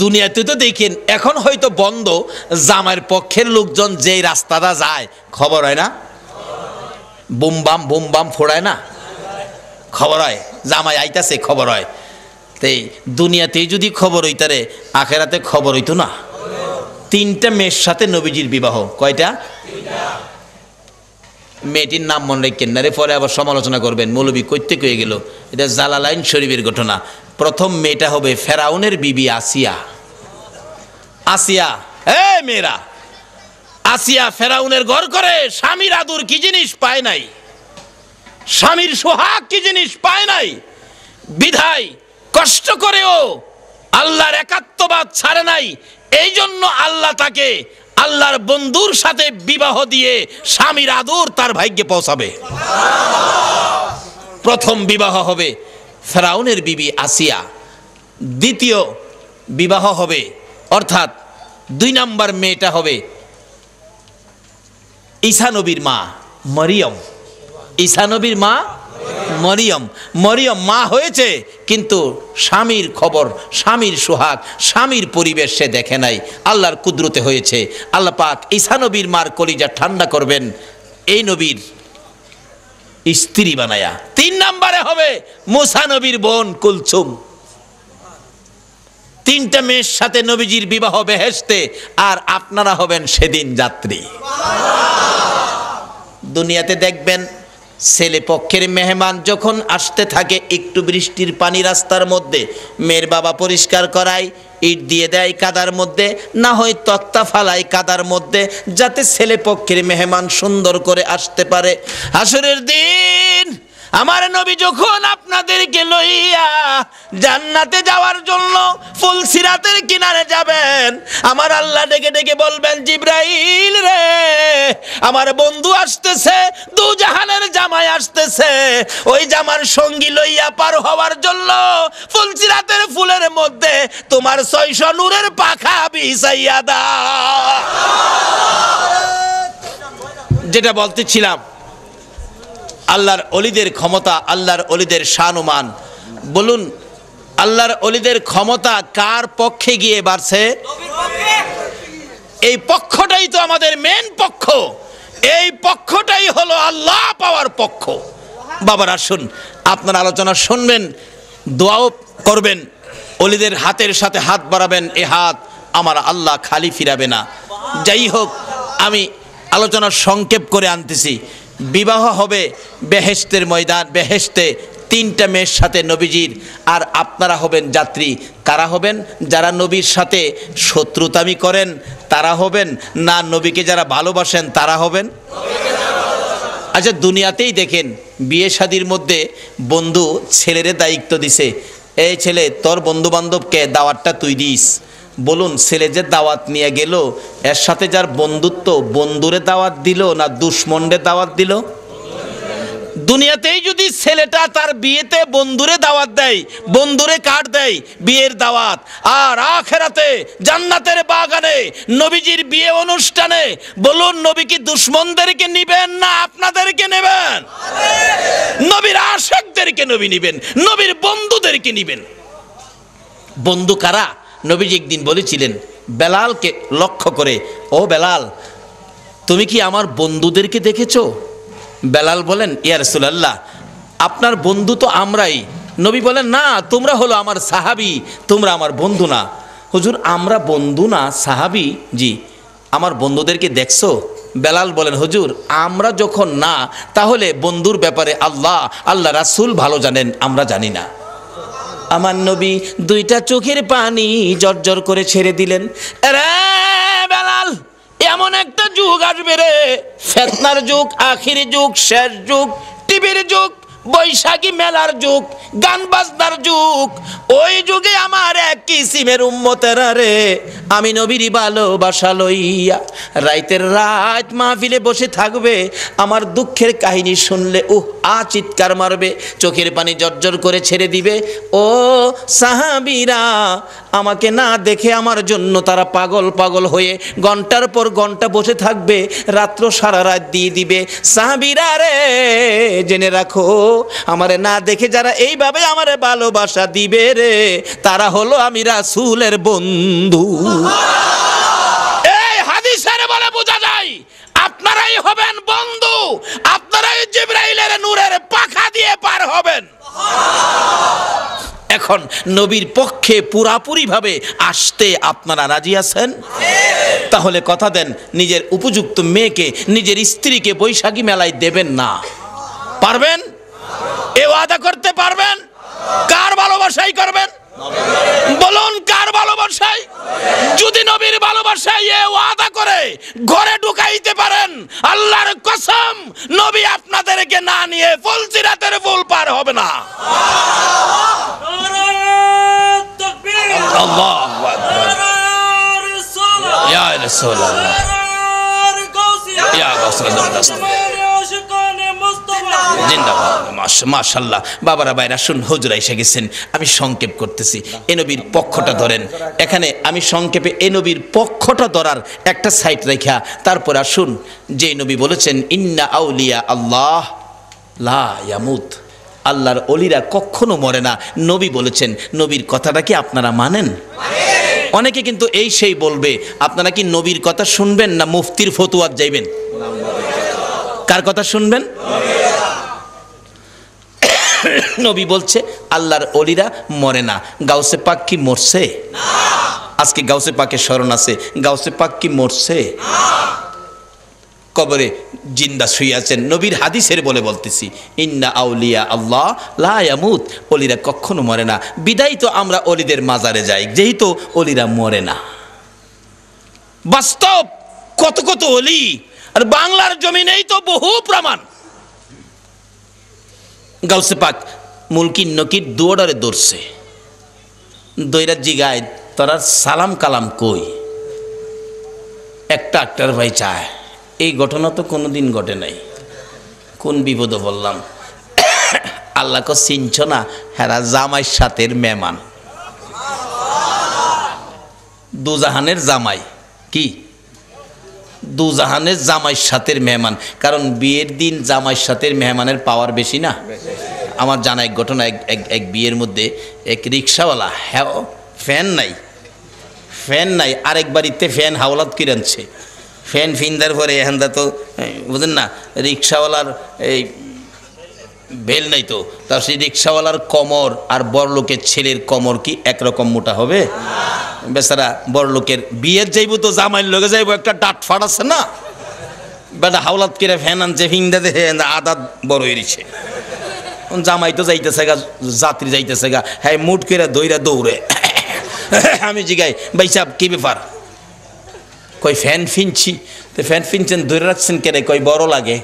দুনিয়াতে তো দেখেন, এখন হয়তো বন্ধ, জামাইয়ের পক্ষের লোকজন যেই রাস্তাটা যায়, খবর হয় না? বুম বাম বুম বাম ফোড়ায় না? খবর হয়, জামাই আইতাছে, খবর হয়। তাই দুনিয়াতেই যদি খবর হইতারে আখেরাতে খবর হইতো না। তিনটা মেয়ের সাথে নবীজির বিবাহ। কয়টা? মেয়েটির নাম মনে রাখেন না রে, পরে আবার সমালোচনা করবেন। মৌলবী করতে কয়ে গেল। এটা জালালাইন শরীফের ঘটনা। প্রথম মেয়েটা হবে ফেরাউনের বিবি আসিয়া। আসিয়া এ মেয়েরা! আসিয়া ফেরাউনের ঘর করে, স্বামীর আদুর কি জিনিস পায় নাই? স্বামীর সোহাগ কি জিনিস পায় নাই? বিধায় কষ্ট করেও আল্লাহর একাত্মবাদ ছাড়ে নাই। এই জন্য আল্লাহ তাকে আল্লাহর বন্ধুর সাথে বিবাহ দিয়ে স্বামীর আদর তার ভাগ্যে পৌঁছাবে। প্রথম বিবাহ হবে ফেরাউনের বিবি আসিয়া। দ্বিতীয় বিবাহ হবে, অর্থাৎ দুই নাম্বার মেয়েটা হবে ঈসা নবীর মা মরিয়ম। ঈসা নবীর মা মরিয়ম। মরিয়ম মা হয়েছে, কিন্তু স্বামীর খবর, স্বামীর সোহাগ, স্বামীর পরিবেশ সে দেখে নাই। আল্লাহর কুদরতে হয়েছে। আল্লাহ পাক ঈসা নবীর মার কলিজা ঠান্ডা করবেন। এই নবীর স্ত্রী বানায়া। তিন নম্বরে হবে মুসা নবীর বোন কুলছুম তিনটা মেয়ের সাথে নবীজির বিবাহ বেহেস্তে আর আপনারা হবেন সেদিন যাত্রী। দুনিয়াতে দেখবেন, ছেলে পক্ষের মেহমান যখন আসতে থাকে, একটু বৃষ্টির পানি রাস্তার মধ্যে, মেয়ের বাবা পরিষ্কার করায়, ইট দিয়ে দেয় কাদার মধ্যে, না হয় তক্তা ফালায় কাদার মধ্যে, যাতে ছেলে পক্ষের মেহমান সুন্দর করে আসতে পারে। আসরের দিন আমার নবী যখন আপনাদেরকে লইয়া জান্নাতে যাওয়ার জন্য ফুলসিরাতের কিনারে যাবেন, আমার আল্লাহ ডেকে ডেকে বলবেন, জিব্রাইল রে, আমার বন্ধু আসতেছে দু জাহানের জামাই আসতেছে। ওই জামার সঙ্গী লইয়া পার হওয়ার জন্য ফুলসিরাতের ফুলের মধ্যে তোমার ছয়শো নূরের পাখা বিছাইয়া দা যেটা বলতেছিলাম আল্লাহর অলিদের ক্ষমতা, আল্লাহর অলিদের শানুমান বলুন, আল্লাহর অলিদের ক্ষমতা কার পক্ষে গিয়ে বাড়ছে? এই পক্ষটাই তো আমাদের মেন পক্ষ। এই পক্ষটাই হলো আল্লাহ পাওয়ার পক্ষ। বাবার আসুন আপনার আলোচনা শুনবেন, দোয়াও করবেন, অলিদের হাতের সাথে হাত বাড়াবেন, এ হাত আমার আল্লাহ খালি ফিরাবে না। যাই হোক, আমি আলোচনা সংক্ষেপ করে আনতেছি। বিবাহ হবে বেহেস্তের ময়দান বেহেস্তে তিনটা মেয়ের সাথে নবীজির। আর আপনারা হবেন যাত্রী। কারা হবেন? যারা নবীর সাথে শত্রুতামি করেন, তারা হবেন। না, নবীকে যারা ভালোবাসেন, তারা হবেন। আচ্ছা দুনিয়াতেই দেখেন, বিয়ে শাদির মধ্যে বন্ধু ছেলেরে দায়িত্ব দিছে। এই ছেলে, তোর বন্ধু বান্ধবকে দাওয়াতটা তুই দিস। বলুন, ছেলে যে দাওয়াত নিয়ে গেল, এর সাথে যার বন্ধুত্ব, বন্ধুরে দাওয়াত দিল না দুশ্মনরে দাওয়াত দিল? দুনিয়াতেই যদি ছেলেটা তার বিয়েতে বন্ধুরে দাওয়াত দেয়, বন্ধুরে কার্ড দেয়, বিয়ের দাওয়াত, আর আখেরাতে জান্নাতের বাগানে নবীজির বিয়ে অনুষ্ঠানে বলুন, নবী কি দুশ্মনদেরকে নিবেন না আপনাদেরকে নেবেন? নবীর আশেকদেরকে নবী নিবেন, নবীর বন্ধুদেরকে নিবেন। বন্ধু কারা? নবীজি একদিন বলেছিলেন, বেলালকে লক্ষ্য করে, ও বেলাল, তুমি কি আমার বন্ধুদেরকে দেখেছ? বেলাল বলেন, ইয়া রাসূলুল্লাহ, আপনার বন্ধু তো আমরাই। নবী বলেন, না, তোমরা হলো আমার সাহাবি, তোমরা আমার বন্ধু না। হুজুর, আমরা বন্ধু না, সাহাবি? জি, আমার বন্ধুদেরকে দেখছ? বেলাল বলেন, হুজুর, আমরা যখন না, তাহলে বন্ধুর ব্যাপারে আল্লাহ আল্লাহ রাসুল ভালো জানেন, আমরা জানি না। আমার নবী দুইটা চোখের পানি জর্জর করে ছেড়ে দিলেন। বেলাল, এমন একটা যুগ আসবে রে। ফেতনার যুগ, আখির যুগ, শেষ যুগ, টিভির যুগ। বৈশাখী মেলার যুগ, গান বাজনার যুগ। ওই যুগে আমার এক কিসিমের উম্মতেরা রে, আমি নবীর ভালোবাসা লইয়া রাইতের রাত মাহফিলে বসে থাকবে। আমার দুঃখের কাহিনী শুনলে, উহ, আ চিৎকার মারবে, চোখের পানি জর্জর করে ছেড়ে দিবে। ও সাহাবিরা আমাকে না দেখে আমার জন্য তারা পাগল পাগল হয়ে ঘণ্টার পর ঘণ্টা বসে থাকবে, রাত্র সারা রাত দিয়ে দিবে। সাহাবিরা রে, জেনে রাখো, আমারে না দেখে যারা এইভাবে আমারে ভালোবাসা দিবে রে, তারা হলো আমি রাসুলের বন্ধু। এই হাদিসের বলে বোঝা যায়, আপনারাই হবেন বন্ধু, আপনারাই জিব্রাইলের নূরের পাখা দিয়ে পার হবেন। এখন নবীর পক্ষে পুরাপুরিভাবে আসতে আপনারা রাজি আছেন? তাহলে কথা দেন, নিজের উপযুক্ত মেয়েকে, নিজের স্ত্রীকে বৈশাখী মেলায় দেবেন না। পারবেন? এ ওয়াদা করতে পারবেন? কার ভালোবাসাই করবেন? বলুন কার ভালোবাসায় যদি নবীর ভালোবাসায় এ ওয়াদা করে ঘরে ঢুকাইতে পারেন আল্লাহর কসম নবী আপনাদেরকে না নিয়ে ফুল সিরাতের ফুল পার হবে না। আল্লাহু আকবার। ইয়া রাসূলুল্লাহ। ইয়া রাসূলুল্লাহ। জিন্দাবাদ। মাশ- মাশাল্লাহ। বাবারা বাইরা শুন, হুজুরা এসে গেছেন। আমি সংক্ষেপ করতেছি। এ নবীর পক্ষটা ধরেন। এখানে আমি সংক্ষেপে এ নবীর পক্ষটা ধরার একটা সাইট রেখা। তারপর আসুন, যে নবী বলেছেন, ইন্না আউলিয়া আল্লাহ লা ইয়ামুত। আল্লাহর অলিরা কখনো মরে না। নবী বলেছেন, নবীর কথাটা কি আপনারা মানেন? অনেকে কিন্তু এই সেই বলবে, আপনারা কি নবীর কথা শুনবেন না মুফতির ফতুয়াত যাইবেন? কার কথা শুনবেন? নবী বলছে, আল্লাহর অলিরা মরে না। গাউসে পাক কি মরছে? আজকে গাউসে পাকে স্মরণ আছে। গাউসে পাক কি মরছে? কবরে জিন্দা শুয়ে আছেন। নবীর হাদিসের বলে বলতেছি, ইন্না আউলিয়া আল্লাহ লা ইয়ামুত। অলিরা কখনো মরে না। বিদায় তো আমরা অলিদের মাজারে যাই, যেহেতু অলিরা মরে না। বাস্তব, কত কত অলি। আর বাংলার জমিনেই তো বহু প্রমাণ। গাউসে পাক মুলকি নকির দুয়ারে দৌড়ছে। দইরা জিগায়, তোরা সালাম কালাম কই? একটা আক্তার ভাই চায়। এই ঘটনা তো কোনো দিন ঘটে নাই। কোন বিপদে বললাম আল্লাহকে চিনছ না, হেরা জামাই সাথের মেমান দুজাহানের জামাই। কি? দুজাহানের জামাই সাথের মেহমান। কারণ বিয়ের দিন জামাই সাথের মেহমানের পাওয়ার বেশি না। আমার জানা এক ঘটনা, এক এক বিয়ের মধ্যে এক রিক্সাওয়ালা হ্যাঁ ফ্যান নাই। ফ্যান নাই, আরেক বাড়িতে ফ্যান হাওলাত কিনে আনছে। ফ্যান ফিন্দার পরে এখানটা তো বুঝেন না, রিক্সাওয়ালার এই বেল নাই তো। তার সেই রিক্সাওয়ালার কমর আর বড়লোকের ছেলের কমর কি একরকম মোটা হবে? বেচারা বড়লোকের বিয়ের যাইব তো জামাইয়ের লগে যাইব, একটা ডাট ফাট আছে না? বেটা হাওলাত করে ফ্যান আনছে ফিংদা দেখে আদা বড় হয়েছে জামাই তো যাইতেছে গা, যাত্রী যাইতেছে গা হ্যাঁ মুট করে দইরা দৌড়ে। আমি জিগাই, ভাই সাহেব, কি ব্যাপার? কই ফ্যান ফিনছি? তো ফ্যান ফিনছেন ধরে রাখছেন কেন কই বড় লাগে?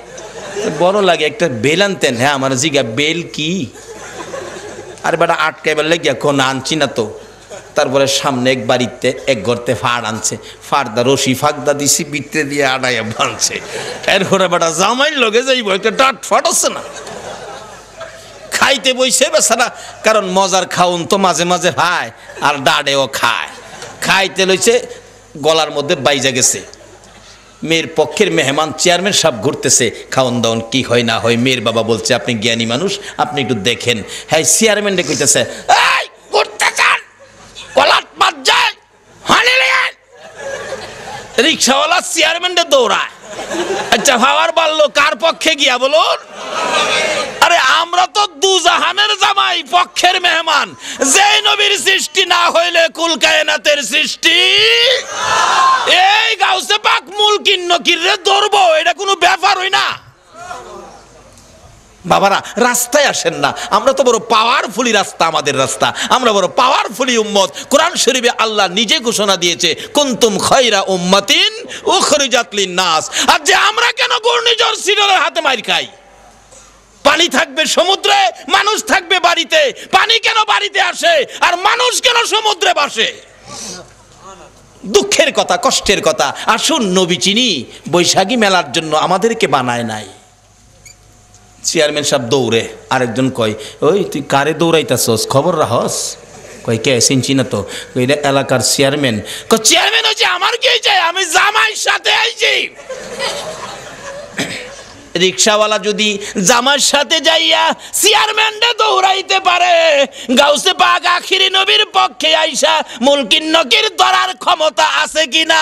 বড় লাগে একটা বেল আনতেন হ্যাঁ আমার জিগা, বেল কি? আর বেটা, আটকাইবার লেগে কোন আনছি না তো। তারপরে সামনে এক বাড়িতে, এক গর্তে ফাড় আনছে। ফাড়দা রশি ফাঁকদা দিছি বিটতে দিয়ে আড়াইয়া বানছে। এরপরে বেটা জামাই লগে যাইব, একটা ডাট ফাটাচ্ছে না। খাইতে বইছে বেচারা, কারণ মজার খাউন তো মাঝে মাঝে ভাই আর ডাডেও খায়। খাইতে লইছে, গলার মধ্যে বাইজা গেছে। মেয়ের পক্ষের মেহমান চেয়ারম্যান সব ঘুরতেছে। খাওয়ন দাওন কি হয় না হয়, মেয়ের বাবা বলছে, আপনি জ্ঞানী মানুষ, আপনি একটু দেখেন। হ্যাঁ চেয়ারম্যান ডেকেছে রিক্সাওয়ালা চেয়ারম্যানটা দৌড়ায়। আচ্ছা ভাবার বাড়লো, কার পক্ষে গিয়া বলুন? আরে আমরা তো দুজাহানের জামাই, পক্ষের মেহমান। যে নবীর সৃষ্টি না হইলে কুল কায়নাতের সৃষ্টি। এই গাউসে পাক মূল কিন্ন কিরে ধরবো, এটা কোনো ব্যাপার হই না। বাবারা, রাস্তায় আসেন না। আমরা তো বড় পাওয়ারফুলি রাস্তা, আমাদের রাস্তা। আমরা বড় পাওয়ারফুলি উম্মত। কোরআন শরীফে আল্লাহ নিজে ঘোষণা দিয়েছে, কুন্তুম খয়রা উম্মাতিন উখরিজাত নাস আর যে আমরা কেন ঘূর্ণিঝড় সিডরের হাতে মার খাই? পানি থাকবে সমুদ্রে, মানুষ থাকবে বাড়িতে। পানি কেন বাড়িতে আসে? আর মানুষ কেন সমুদ্রে বাসে? দুঃখের কথা, কষ্টের কথা। আসুন নবী চিনি, বৈশাখী মেলার জন্য আমাদেরকে বানায় নাই। চেয়ারম্যান সাহেব দৌড়ে, আরেকজন কয়, ওই, তুই কারে দৌড়াইতাছস? খবর রাহস কই কে? চিনছি না তো। এলাকার চেয়ারম্যান চেয়ারম্যান হচ্ছে আমার কি হয়েছে আমি জামাইয়ের সাথে আইছি। রিক্সাওয়ালা যদি জামার সাথে যাইয়া চেয়ারম্যানটা দৌড়াইতে পারে, গাউসে পাক আখিরি নবীর পক্ষে আইসা মুলকিন নকির ধরার ক্ষমতা আছে কিনা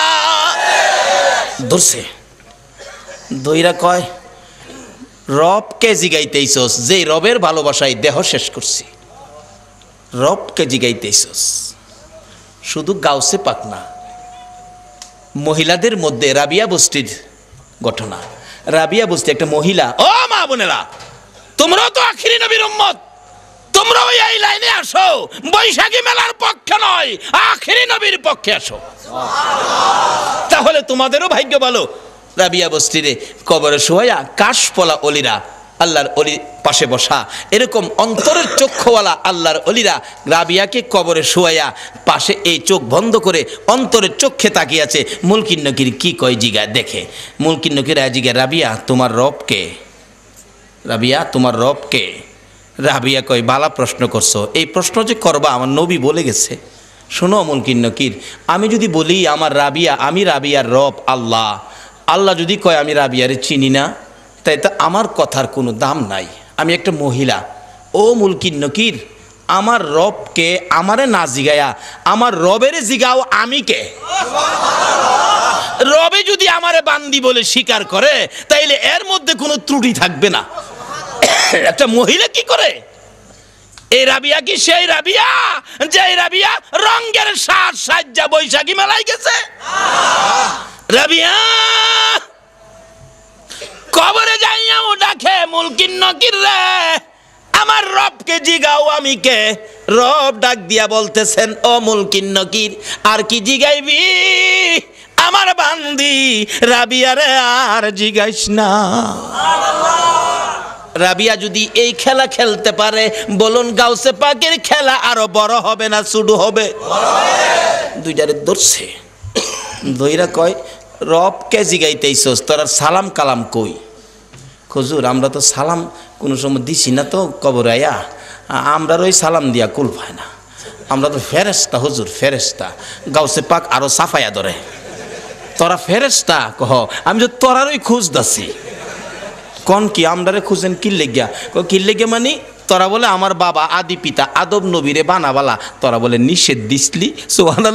ধরছে দইরা কয়, রবকে জিগাইতেইছস যে রবের ভালোবাসায় দেহ শেষ করছি। রবকে জিগাইতেইছস। শুধু গাউসে পাক না, মহিলাদের মধ্যে রাবিয়া বস্তির ঘটনা। রাবিয়া বুঝতে একটা মহিলা। ও মা বোনেরা, তোমরাও তো আখিরি নবীর উম্মত। তোমরাও এই লাইনে আসো। বৈশাখী মেলার পক্ষে নয়, আখিরি নবীর পক্ষে আসো। তাহলে তোমাদেরও ভাগ্য ভালো। রাবিয়া বস্তিরে কবরে শোয়া কাশপলা অলিরা আল্লাহর অলি পাশে বসা। এরকম অন্তরের চক্ষুওয়ালা আল্লাহর অলিরা রাবিয়াকে কবরে শোয়া পাশে এই চোখ বন্ধ করে অন্তরের চক্ষে তাকিয়ে আছে। মুলকিন নকির কি কয় জিগা? দেখে। মুলকিন নকির জিগা, রাবিয়া, তোমার রবকে রাবিয়া, তোমার রবকে রাবিয়া কয়, বালা প্রশ্ন করছ। এই প্রশ্ন যে করবা আমার নবী বলে গেছে। শোনো মুলকিন নকির, আমি যদি বলি আমার রাবিয়া, আমি রাবিয়ার রব আল্লাহ। আল্লাহ যদি কয়, আমি রাবিয়ারে চিনি না তাই তো আমার কথার কোনো দাম নাই। আমি একটা মহিলা। ও মুলকিন নকির, আমার রবকে আমারে না জিগায়া, আমার রবের জিগাও আমি কে? রবে যদি আমারে বান্দি বলে স্বীকার করে, তাইলে এর মধ্যে কোনো ত্রুটি থাকবে না। একটা মহিলা কি করে? এই রাবিয়া কি সেই রাবিয়া যে রাবিয়া রঙ্গের সাজ সাজ্জা বৈশাখী মেলায় গেছে? রাবিয়া! কবরে যাইয়াও ডাকে মুলকিন নকির রে। আমার রবকে জিগাও আমি কে? রব ডাক দিয়া বলতেছেন, ও মুলকিন নকির, আর কি জিগাইবি? আমার বান্দি রাবিয়ারে আর জিগাইস না। রাবিয়া যদি এই খেলা খেলতে পারে, বলুন গাউসে পাকের খেলা আরও বড় হবে না শুরু হবে? দুইটারে ধরছে। দইরা কয় রব কেজি গাইতেইছস তোর সালাম কালাম কই? খজুর আমরা তো সালাম কোনো সময় দিছি না তো কবর আয়া। আমরা ওই সালাম দিয়া কুল পায় না। আমরা তো ফেরেস্তা হুজুর ফেরেস্তা গাউসে পাক আরও সাফাইয়া ধরে। তোরা ফেরেস্তা কহ আমি তো তোরারই খুঁজ দাসি। কন কি আমরারে খুঁজেন কি লেগিয়া? কিল্লে লেগে মানে তোরা বলে আমার বাবা আদি পিতা আদব নবীরে বানাবালা। তোরা বলে নিষেধ দিসলি সোহান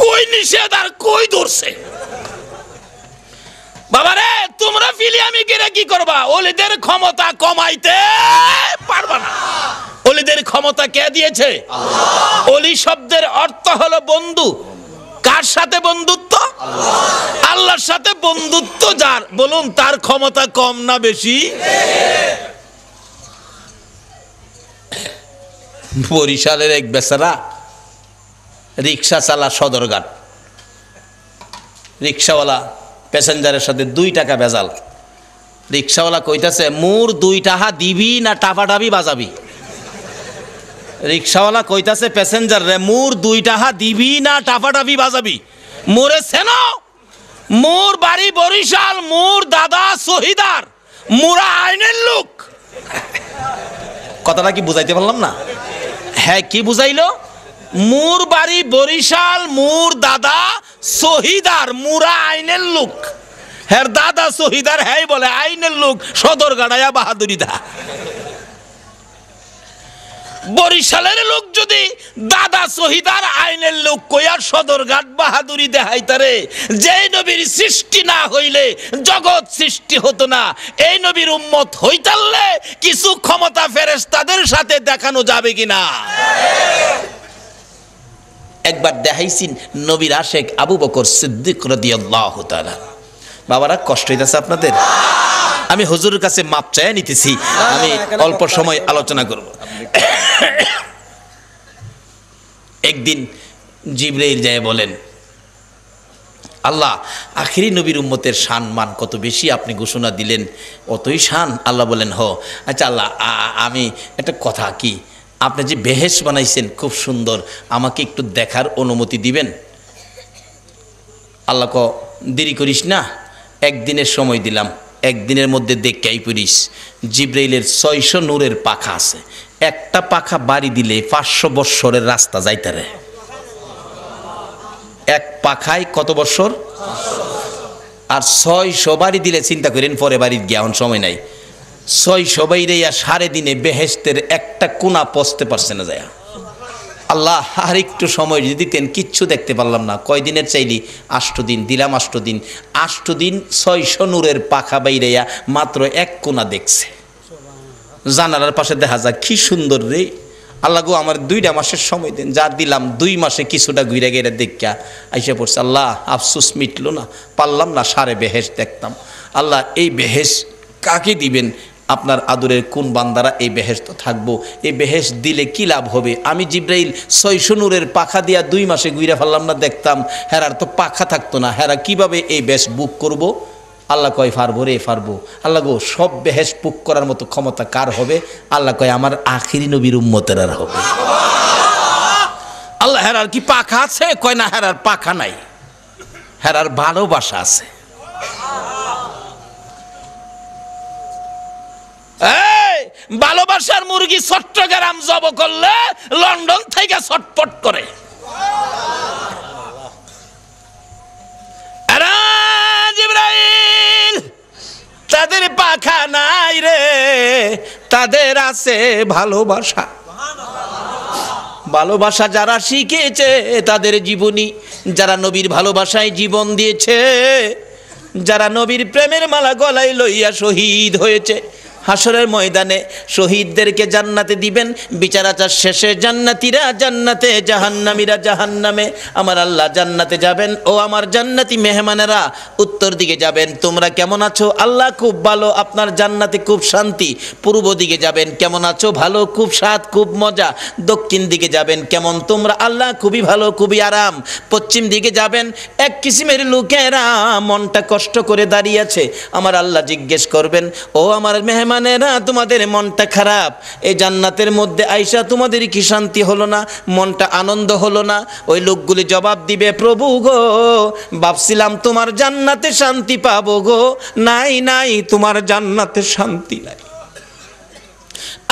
কই নিষেধ আর কই ধরছে? বাবারে! তোমরা ফিলি আমি গেলে কি করবা? ওলিদের ক্ষমতা কমাইতে পারবা না। ওলিদের ক্ষমতা কে দিয়েছে? অলি শব্দের অর্থ হলো বন্ধু। কার সাথে বন্ধুত্ব? আল্লাহর সাথে বন্ধুত্ব যার। বলুন তার ক্ষমতা কম না বেশি? বরিশালের এক বেচারা রিক্সা চালা সদরঘাট। রিক্সাওয়ালা প্যাসেঞ্জারের সাথে দুই টাকা বেজাল রিক্সাওয়ালা কইতাছে মোর দুই টাকা দিবি না টাপাটাপি বাজাবি? রিক্সাওয়ালা কইতাছে প্যাসেঞ্জার রে মোর দুই টাকা দিবি না টাপাটাপি বাজাবি? মোরে সেন? মোর বাড়ি বরিশাল মোর দাদা শহীদার মোরা আইনের লোক। কথাটা কি বুঝাইতে পারলাম না? হ্যাঁ কি বুঝাইলো? মুর বাড়ি বরিশাল, মুর দাদা শহীদার মুরা আইনের লোক। হ্যাঁ দাদা শহীদার হ্যাঁ বলে, আইনের লোক, সদর গাড়াইয়া বাহাদুরি দা। বরিশালের লোক যদি দাদা শহীদার আইনের লোক কইয়ার সদরঘাট বাহাদুরি দেখাই তারে। যে নবীর সৃষ্টি না হইলে জগৎ সৃষ্টি হতো না। এই নবীর উম্মত হইতারলে কিছু ক্ষমতা ফেরেশতাদের সাথে দেখানো যাবে কিনা? একবার দেখাইছেন নবীর আশেক আবু বকর সিদ্দিক বাবারা, কষ্ট হইতাছে আপনাদের? আমি হুজুরের কাছে মাপ চাইয়া নিতেছি। আমি অল্প সময় আলোচনা করব। একদিন জিব্রাইল যায় বলেন, আল্লাহ, আখিরি নবীর উম্মতের শান মান কত বেশি আপনি ঘোষণা দিলেন? অতই শান। আল্লাহ বলেন, হ। আচ্ছা আল্লাহ আমি, একটা কথা কি? আপনি যে বেহেস বানাইছেন, খুব সুন্দর। আমাকে একটু দেখার অনুমতি দিবেন? আল্লাহ ক দেরি করিস না, একদিনের সময় দিলাম। একদিনের মধ্যে দেখাই পড়িস, জিব্রাইলের ছয়শো নূরের পাখা আছে। একটা পাখা বাড়ি দিলে পাঁচশো বৎসরের রাস্তা যাইতারে এক পাখায় কত বৎসর? আর ছয়শো বাড়ি দিলে চিন্তা করেন, পরে বাড়ির গিয়া সময় নাই। ছয়শো বাইরে ইয়া সাড়ে দিনে বেহেস্তের একটা কোনা পচতে পারছে না যায়। আল্লাহ, আর একটু সময় যদি দিতেন, কিচ্ছু দেখতে পারলাম না। কয় দিনের চাইলি? আষ্ট দিন, দিলাম আষ্ট দিন। আষ্ট দিন ছয়শো নূরের পাখা বাইরেয়া মাত্র এক কোনা দেখছে। জানালার পাশে দেখা যায়, কি সুন্দর রে। আল্লাহ গো, আমার দুইটা মাসের সময় দেন। যা দিলাম, দুই মাসে কিছুটা ঘুরে গেলে দেখা আইসা পড়ছে, আল্লাহ, আফসুস মিটলো না। পারলাম না সারে বেহেস দেখতাম। আল্লাহ, এই বেহেস কাকে দিবেন? আপনার আদরের কোন বান্দারা এই বেহেস তো থাকব? এই বেহেস দিলে কি লাভ হবে? আমি জিব্রাইল ছয়শো নূরের পাখা দিয়া দুই মাসে ঘুরে ফেললাম না? দেখতাম হেরার তো পাখা থাকতো না। হেরা কীভাবে এই বেশ বুক করব? আল্লাহ কয়, ফারবো রে, ফারবো। আল্লাহ গো, সব বেহেস বুক করার মতো ক্ষমতা কার হবে? আল্লাহ কয়, আমার আখিরি নবীর উম্মতের আর হবে। আল্লাহ, হেরার কি পাখা আছে? কয়, না, হেরার পাখা নাই। হেরার ভালোবাসা আছে। ভালোবাসার মুরগি চট্টগ্রাম জব করলে লন্ডন থেকে ছটপট করে। তাদের পাখা নাই রে, তাদের আছে ভালোবাসা। ভালোবাসা যারা শিখেছে, তাদের জীবনী যারা নবীর ভালোবাসায় জীবন দিয়েছে, যারা নবীর প্রেমের মালা গলায় লইয়া শহীদ হয়েছে হাসরের ময়দানে শহীদদেরকে জান্নাতে দিবেন। বিচারাচার শেষে জান্নাতিরা জান্নাতে, জাহান্নামীরা জাহান্নামে। আমার আল্লাহ জান্নাতে যাবেন। ও আমার জান্নাতি মেহমানেরা, উত্তর দিকে যাবেন। তোমরা কেমন আছো? আল্লাহ খুব ভালো, আপনার জান্নাতে খুব শান্তি। পূর্ব দিকে যাবেন, কেমন আছো? ভালো, খুব স্বাদ, খুব মজা। দক্ষিণ দিকে যাবেন, কেমন? তোমরা আল্লাহ খুবই ভালো, খুবই আরাম। পশ্চিম দিকে যাবেন, এক কিসিমের লোকেরা মনটা কষ্ট করে দাঁড়িয়ে আছে। আমার আল্লাহ জিজ্ঞেস করবেন, ও আমার মেহমানেরা তোমাদের মনটা খারাপ। এই জান্নাতের মধ্যে আইসা তোমাদের কি শান্তি হলো না, মনটা আনন্দ হলো না? ওই লোকগুলি জবাব দিবে, প্রভু গো, ভাবছিলাম তোমার জান্নাতে শান্তি পাবো গো। নাই নাই, তোমার জান্নাতে শান্তি নাই।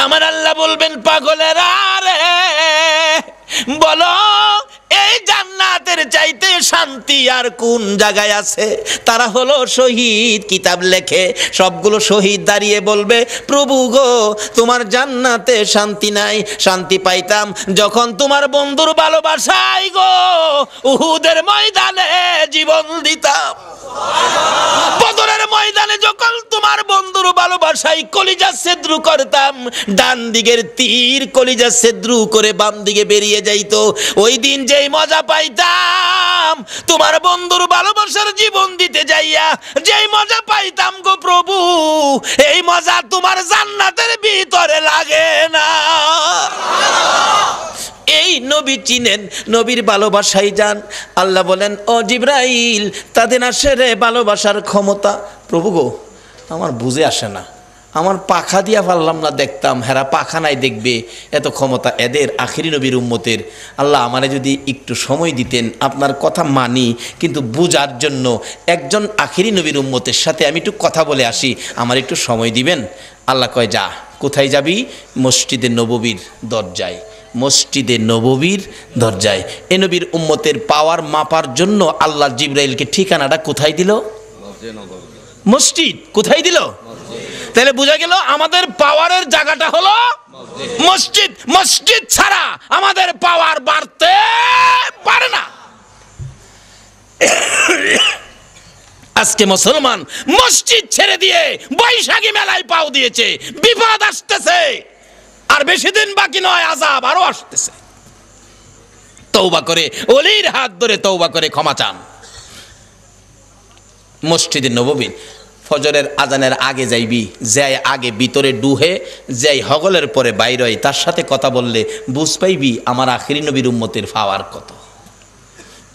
আমার আল্লাহ বলবেন, পাগলের রে, বলো, এই জান্নাতের চাইতে শান্তি আর কোন জায়গায় আছে? তারা হলো শহীদ কিতাব লেখে, সবগুলো শহীদ দাঁড়িয়ে বলবে, প্রভু গো, তোমার জান্নাতে শান্তি নাই, শান্তি পাইতাম যখন তোমার বন্ধুর ভালোবাসাই গো, উহুদের ময়দানে জীবন দিতাম। বদরের ময়দানে যখন তোমার বন্ধুর ভালোবাসাই কলিজা সেদ্রু করতাম ডান দিকের তীর কলিজা সেদ্রু করে বাম দিকে বেরিয়ে যাইতো। ওই দিন যেই মজা পাইতাম, তোমার বন্ধুর ভালোবাসার জীবন দিতে যাইয়া যেই মজা পাইতাম গো প্রভু, এই মজা তোমার জান্নাতের ভিতরে লাগে না। এই নবী চিনেন, নবীর ভালোবাসাই যান। আল্লাহ বলেন, ও জিব্রাইল, তাদের আসে রে ভালোবাসার ক্ষমতা। প্রভু গো, আমার বুঝে আসে না। আমার পাখা দিয়া পারলাম না দেখতাম। হেরা পাখা নাই দেখবে। এত ক্ষমতা এদের আখিরি নবীর উম্মতের। আল্লাহ আমারে যদি একটু সময় দিতেন, আপনার কথা মানি, কিন্তু বুঝার জন্য একজন আখিরি নবীর উম্মতের সাথে আমি একটু কথা বলে আসি। আমার একটু সময় দিবেন? আল্লাহ কয়, যা, কোথায় যাবি? মসজিদে নববীর দরজায়। মসজিদে নববীর দরজায়। এ নবীর উম্মতের পাওয়ার মাপার জন্য আল্লাহ জিব্রাইলকে ঠিকানাটা কোথায় দিল? মসজিদ কোথায় দিল? তাহলে বোঝা গেল আমাদের পাওয়ারের জায়গাটা হলো মসজিদ। মসজিদ ছাড়া আমাদের পাওয়ার বাড়তে পারে না। আজকে মুসলমান মসজিদ ছেড়ে দিয়ে বৈশাখী মেলায় পাও দিয়েছে। বিপদ আসতেছে। আর বেশি দিন বাকি নয় আজাব আরও আসতেছে। তৌবা করে, অলির হাত ধরে তৌবা করে ক্ষমা চান। মসজিদে নববীন ফজরের আজানের আগে যাইবি, যাই আগে ভিতরে ডুহে, যাই হগলের পরে বাইর তার সাথে কথা বললে বুঝ পাইবি আমার আখিরি নবীর উম্মতের ফাওয়ার কত।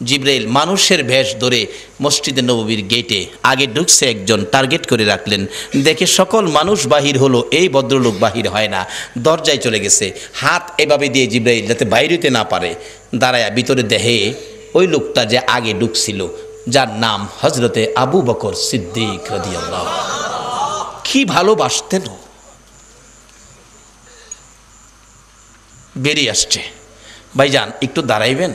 জিব্রাইল, মানুষের ভেষ ধরে মসজিদে নববীর গেটে আগে ঢুকছে একজন টার্গেট করে রাখলেন। দেখে সকল মানুষ বাহির হলো, এই ভদ্রলোক বাহির হয় না, দরজায় চলে গেছে। হাত এভাবে দিয়ে জিব্রাইল যাতে বাইরেতে না পারে, দাঁড়ায়া ভিতরে দেহে ওই লোকটা যে আগে ঢুকছিল যার নাম হজরতে আবু বকর সিদ্দিক কি ভালোবাসতেন বেরিয়ে আসছে। ভাইজান, একটু দাঁড়াইবেন?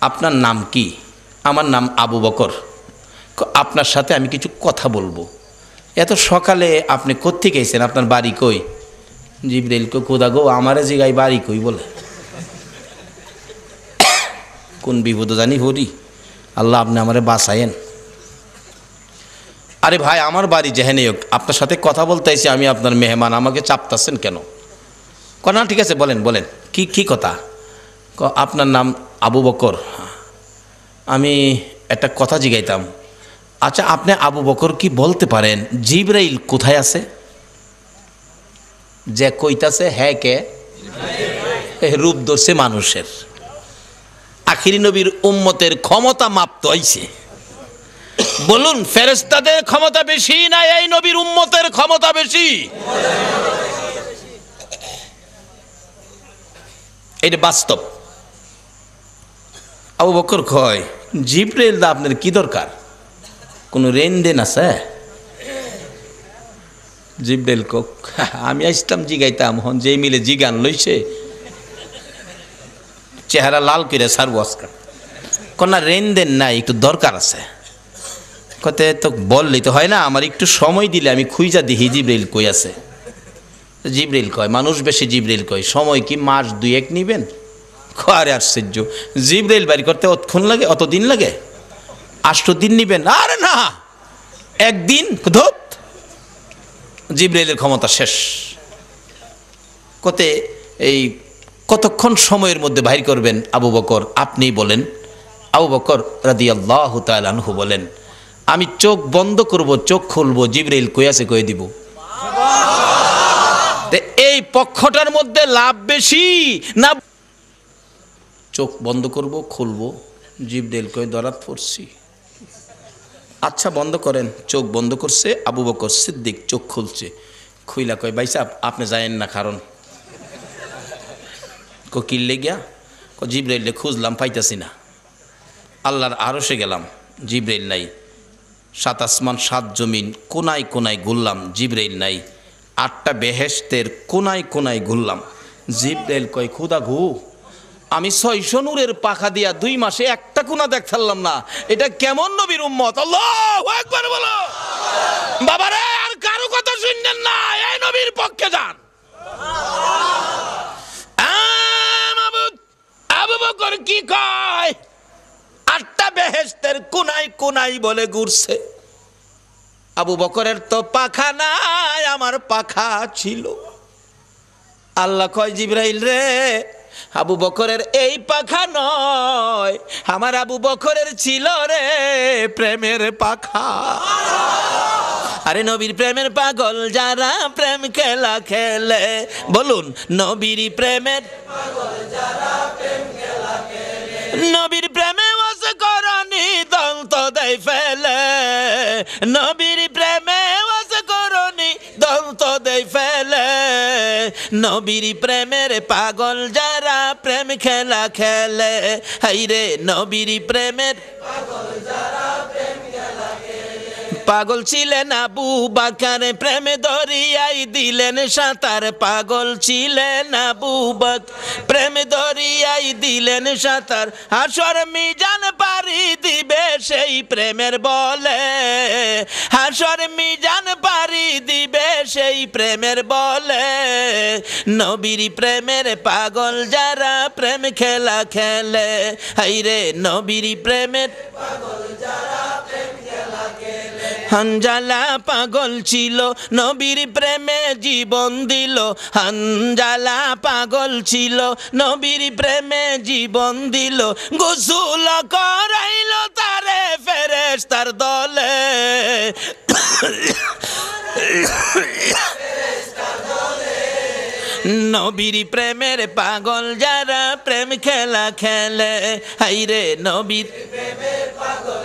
আপনার নাম কি? আমার নাম আবু বকর। আপনার সাথে আমি কিছু কথা বলব। এত সকালে আপনি কোত্থেকে এসেছেন? আপনার বাড়ি কই? জিবরেল, কো কোদা গো, আমারে জিগাই বাড়ি কই বলে। কোন বিপদ জানি হরি আল্লাহ আপনি আমারে বাঁচায়েন। আরে ভাই, আমার বাড়ি যেহেনে হোক, আপনার সাথে কথা বলতে আইছি, আমি আপনার মেহমান, আমাকে চাপতাছেন কেন? না, ঠিক আছে, বলেন বলেন। কি কি কথা? আপনার নাম আবু বকর। আমি একটা কথা জিগাইতাম। আচ্ছা আপনি আবু বকর কি বলতে পারেন? জিব্রাইল কোথায় আছে? যে কইতাছে হ্যাঁ কে? রূপ ধরছে মানুষের। আখিরি নবীর উম্মতের ক্ষমতা মাপ্ত হইছে। বলুন ফেরেস্তাদের ক্ষমতা বেশি না এই নবীর উম্মতের ক্ষমতা বেশি? এটা বাস্তব। আবু বকর কয় জিব্রেল দা, আপনার কি দরকার? কোনো রেন দেন আছে? জিব্রেল কক আমি আসতাম, জিগাইতাম, হন যে মিলে জিগান লইছে চেহারা লাল করে সারবো আজকাল। কন্যা রেন দেন নাই, একটু দরকার আছে। কতে তো বললেই তো হয় না, আমার একটু সময় দিলে আমি খুঁজা দিহি জিব্রেল কই আছে। জিব্রেল কয়, মানুষ বেশি জিব্রেল কয়, সময় কি মাস দুই এক নিবেন আরে, আশ্চর্য জিব্রেল বাড়ি করতে অতক্ষণ লাগে অত দিন লাগে? আষ্ট দিন নিবেন? আরে না, একদিন, ধত! জিব্রাইলের ক্ষমতা শেষ। কতে এই কতক্ষণ সময়ের মধ্যে বাহির করবেন আবু বকর? আপনি বলেন। আবু বকর রাদি আল্লাহ তালহু বলেন, আমি চোখ বন্ধ করব, চোখ খুলবো জিব্রাইল কইয়াছে কয়ে দিব। এই পক্ষটার মধ্যে লাভ বেশি না চোখ বন্ধ করব, খুলবো জিব্রাইল কয়ে দরাত পড়ছি। আচ্ছা বন্ধ করেন। চোখ বন্ধ করছে আবু বকর সিদ্দিক, চোখ খুলছে। খুইলা কয়, ভাই সাহেব, আপনি যায়েন না, কারণ কো কিনলে গিয়া, কো জিব্রাইলে খুঁজলাম, পাইতাছি না। আল্লাহর আরশে গেলাম, জিব্রাইল নাই। সাত আসমান, সাত জমিন, কোনায় কোনায় ঘুরলাম, জিব্রাইল নাই। আটটা বেহেস্তের কোনায় কোনায় ঘুরলাম। জিব্রাইল কয়, খুদা ঘু আমি ছয়শো নূরের পাখা দিয়া দুই মাসে একটা কোনা দেখ ফেললাম না। এটা কেমন নবীর উম্মত? একবার বলো। বাবারে, আর কারও কথা শুনলেন না। এই নবীর পক্ষে যান। আবু বকর কি কয়? আটটা বেহেস্তের কোনায় কোনায় বলে ঘুরছে। আবু বকরের তো পাখা নাই, আমার পাখা ছিল। আল্লাহ কয়, জিব্রাইল রে, আবু বকরের এই পাখা নয়, আমার আবু বকরের ছিল রে প্রেমের পাখা। আরে নবীর প্রেমের পাগল, যারা প্রেম খেলা খেলে, বলুন নবীর প্রেমের নবীর প্রেমে ওয়াজ করনি দন্ত দেয় ফেলে। নবীর প্রেমে ওয়াজ করনি দন্ত দেয় ফেলে। নবীর প্রেমের পাগল যারা প্রেম খেলা খেলে, হাইরে নবীর প্রেমের পাগল ছিলেন আবু বাকারে, প্রেমে দরিয়াই দিলেন সাঁতার। পাগল ছিলেন আবু বাক প্রেমে দরিয়াই দিলেন সাঁতার। হাসর মিজান পারি দিবে সেই প্রেমের বলে। হাসর মিজান পারি দিবে সেই প্রেমের বলে। নবীর প্রেমের পাগল যারা প্রেম খেলা খেলে। হাইরে নবীর প্রেমের হানজালা পাগল ছিল, নবীর প্রেমে জীবন দিল। হানজালা পাগল ছিল, নবীর প্রেমে জীবন দিল। গোসুল করাইল তারে ফেরেস তার দলে। নবীর প্রেমের পাগল যারা প্রেম খেলা খেলে, হাইরে নবীর প্রেমের পাগল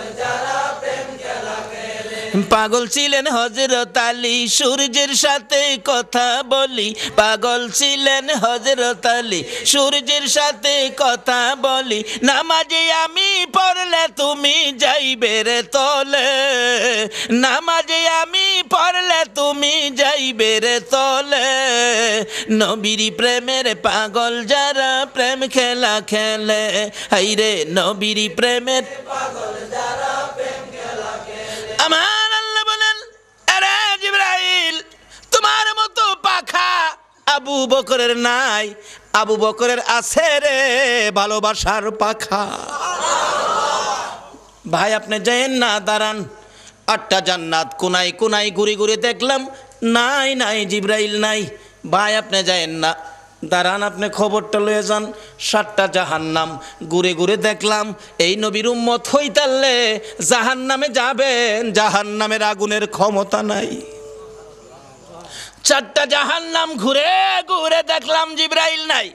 ছিলেন হজরত আলী, সূর্যের সাথে কথা বলি। পাগল ছিলেন হজরত আলী, সূর্যের সাথে কথা বলি। নামাজে আমি পড়লে তুমি যাইবে রে তলে। নামাজে আমি পড়লে তুমি যাইবে রে তলে। নবীর প্রেমের পাগল যারা প্রেম খেলা খেলে, হাইরে নবীর প্রেমের আমার আল্লাহ বলেন তোমার মতো পাখা আবু বকরের নাই। আবু বকরের আছে রে ভালোবাসার পাখা। ভাই, আপনি যাইন না, দাঁড়ান। আটটা জান্নাত কোনাই কোনাই ঘুরে ঘুরে দেখলাম, নাই নাই, জিব্রাইল নাই। ভাই, আপনি যাইন না। দাঁড়ান, আপনি খবরটা লয়ে যান। সাতটা জাহান্নাম, ঘুরে ঘুরে দেখলাম, এই নবীর উম্মত হইতালে জাহান্নামে যাবেন, জাহান্নামের আগুনের ক্ষমতা নাই। চারটা জাহান নাম ঘুরে ঘুরে দেখলাম জিব্রাইল নাই।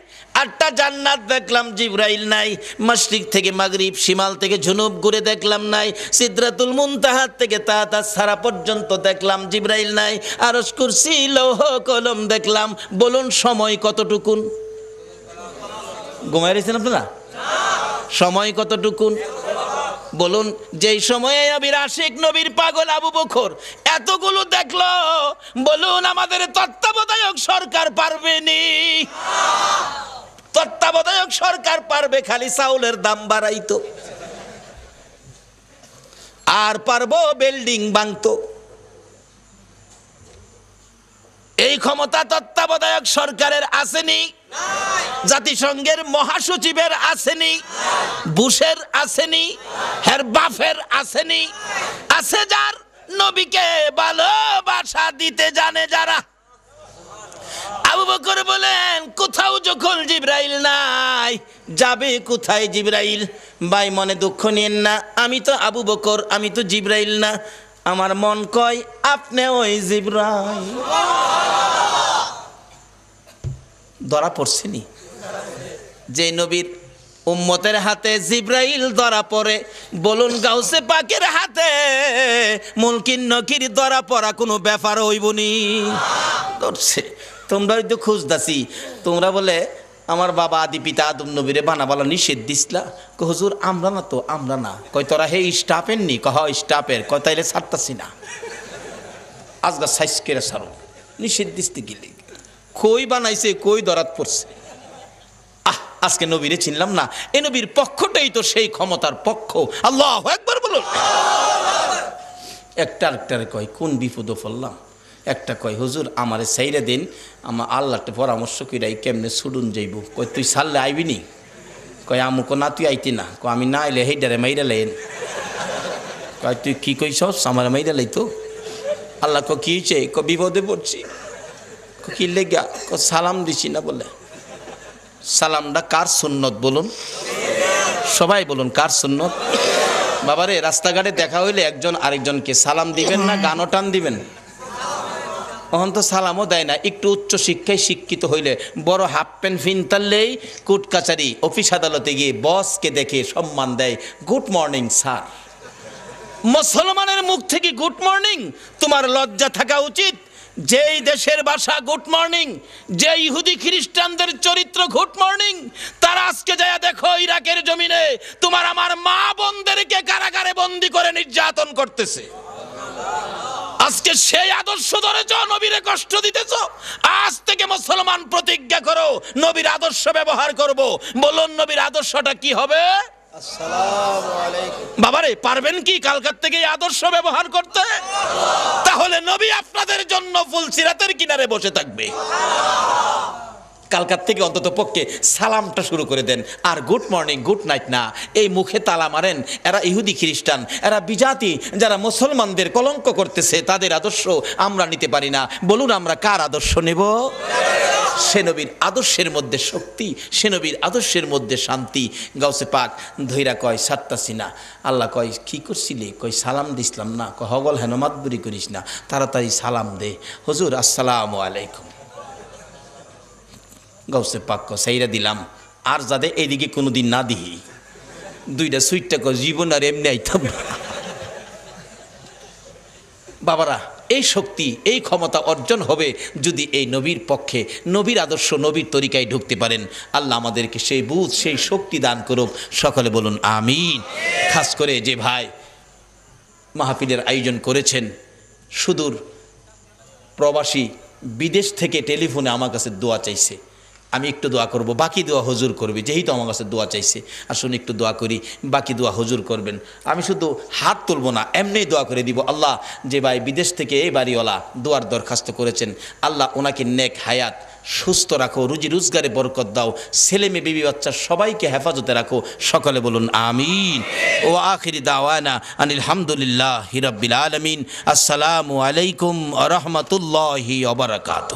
আটটা জান্নাত দেখলাম জিব্রাইল নাই। মশরিক থেকে মাগরিব, শিমাল থেকে ঝুনুব ঘুরে দেখলাম নাই। সিদ্রাতুল মুনতাহাত থেকে তাতা সারা পর্যন্ত দেখলাম জিব্রাইল নাই। আরস কুরসি, লৌহ, কলম দেখলাম। বলুন সময় কতটুকুন? ঘুমাই রয়েছেন আপনারা? সময় কতটুকুন? বলুন, যেই সময়ে নবীর আশিক নবীর পাগল আবু বকর এতগুলো দেখল, বলুন, আমাদের তত্ত্বাবধায়ক সরকার পারবেনি। তত্ত্বাবধায়ক সরকার পারবে খালি চাউলের দাম বাড়াইতো। আর পারব বিল্ডিং বাংতো। এই ক্ষমতা তত্ত্বাবধায়ক সরকারের আসেনি। জাতিসংঘের মহাসচিবের আসেনি, বুশের আসেনি হের বাফের আসেনি। আছে যার নবীকে ভালোবাসা দিতে জানে যারা। আবু বকর বলেন, কোথাও যখন জিব্রাইল নাই, যাবে কোথায় জিব্রাইল? ভাই, মনে দুঃখ নিয়েন না, আমি তো আবু বকর, আমি তো জিব্রাইল না। আমার মন কয়, আপনি ওই জিব্রাইল। ধরা পড়ছেনি। যে নবীর উম্মতের হাতে জিব্রাইল ধরা পড়ে, বলুন গাউসে পাকের হাতে মুলকিন নকির ধরা পড়া কোনো ব্যাপার হইবনি। ধরছে তোমরা তো খুঁজদাসি তোমরা বলে, আমার বাবা আদি পিতা আদম নবীরে বানাবালা নিষেধ দিসলা? কো, হুজুর, আমরা না তো, আমরা না। কয়, তোরা হে স্টাফের নি? কহ স্টাফের। কয়, তাইলে ছাড়তাছি না। আজগা সাইজ কেড়ে সারো নিষেধ দিসতে গেলে কই বানাইছে, কই দরাত পড়ছে? আহ, আজকে নবীরে চিনলাম না। এ নবীর পক্ষটাই তো সেই ক্ষমতার পক্ষ। আল্লাহ একবার বলুন। একটা আরেকটারে কয়, কোন বিপদ ফললাম একটা কয়, হুজুর, আমারে সাইরে দিন। আমার আল্লাহ একটা পরামর্শ কইরাই কেমনে ছুডুন যাইব? কয়, তুই সারলে আইবি নি? কয়, আমুক না তুই আইতি না। কয়, আমি না আইলে হেইডারে মাইরা লেন কয়, তুই কি কইছস? আমার মাইরা লাইতো? আল্লাহ কি হয়েছে ক বিপদে পড়ছি। ক লেগা? সালাম দিছি না বলে। সালামটা কার সুন্নত বলুন? সবাই বলুন কার সুন্নত? বাবারে, রাস্তাঘাটে দেখা হইলে একজন আরেকজনকে সালাম দিবেন না, গানও টান দিবেন? অহন তো সালামও দেয় না, একটু উচ্চ শিক্ষায় শিক্ষিত হইলে। বড় হাফ প্যান্ট ফিনতাললেই কোর্ট কাচারি, অফিস আদালতে গিয়ে বসকে দেখে সম্মান দেয়। Good morning, sir. মুসলমানের মুখ থেকে গুড মর্নিং, তোমার লজ্জা থাকা উচিত। যেই দেশের ভাষা গুড মর্নিং যে ইহুদি খ্রিস্টানদের চরিত্র গুড মর্নিং, তারা আজকে যায় দেখো ইরাকের জমিনে, তোমার আমার মা বোনদেরকে কারাগারে বন্দি করে নির্যাতন করতেছে। আজকে সেই আদর্শ ধরেছ, নবীরে কষ্ট দিতেছ, আজ থেকে মুসলমান প্রতিজ্ঞা করো, নবীর আদর্শ ব্যবহার করব। বলুন, নবীর আদর্শটা কি হবে? বাবারে, পারবেন কি কালকার থেকে আদর্শ ব্যবহার করতে? তাহলে নবী আপনাদের জন্য ফুলসিরাতের কিনারে বসে থাকবে। কালকার থেকে অন্তত পক্ষে সালামটা শুরু করে দেন। আর গুড মর্নিং গুড নাইট না, এই মুখে তালা মারেন। এরা ইহুদি খ্রিস্টান, এরা বিজাতি, যারা মুসলমানদের কলঙ্ক করতেছে, তাদের আদর্শ আমরা নিতে পারি না। বলুন আমরা কার আদর্শ নেব? সে নবীর আদর্শের মধ্যে শক্তি, সে নবীর আদর্শের মধ্যে শান্তি। গাউসে পাক, ধৈরা কয় সাত্তাসি না আল্লাহ কয়, কি করছিলি? কই সালাম দিসলাম না। কয়, হগল হেন মাতবুরি করিস না। তাড়াতাড়ি সালাম দে। হজুর, আসসালামু আলাইকুম। গাউসে পাক ক সেইরা দিলাম। আর যাদের এদিকে কোনো দিন না দিহি। দুইটা সুইটটা ক জীবন আর এমনি আইতাম। বাবারা, এই শক্তি, এই ক্ষমতা অর্জন হবে যদি এই নবীর পক্ষে, নবীর আদর্শ, নবীর তরিকায় ঢুকতে পারেন। আল্লাহ আমাদেরকে সেই বুধ, সেই শক্তি দান করুক। সকলে বলুন, আমিন। খাস করে যে ভাই মাহফিলের আয়োজন করেছেন, সুদূর প্রবাসী বিদেশ থেকে টেলিফোনে আমার কাছে দোয়া চাইছে। আমি একটু দোয়া করব, বাকি দোয়া হজুর করবে যেহেতু আমার কাছে দোয়া চাইছে। আসুন, একটু দোয়া করি, বাকি দোয়া হজুর করবেন। আমি শুধু হাত তুলব না, এমনি দোয়া করে দিব, আল্লাহ যে ভাই বিদেশ থেকে এই বাড়িওয়ালা দোয়ার দরখাস্ত করেছেন, আল্লাহ ওনাকে নেক হায়াত, সুস্থ রাখো, রুজি রোজগারে বরকত দাও, ছেলে মেয়ে, বিবি বাচ্চা সবাইকে হেফাজতে রাখো, সকলে বলুন আমিন। ও আখিরি দাওয়ানা আনিল হামদুলিল্লাহ হিরব্বিল আলমিন, আসসালামু আলাইকুম আ রহমতুল্লাহি অবরাকাত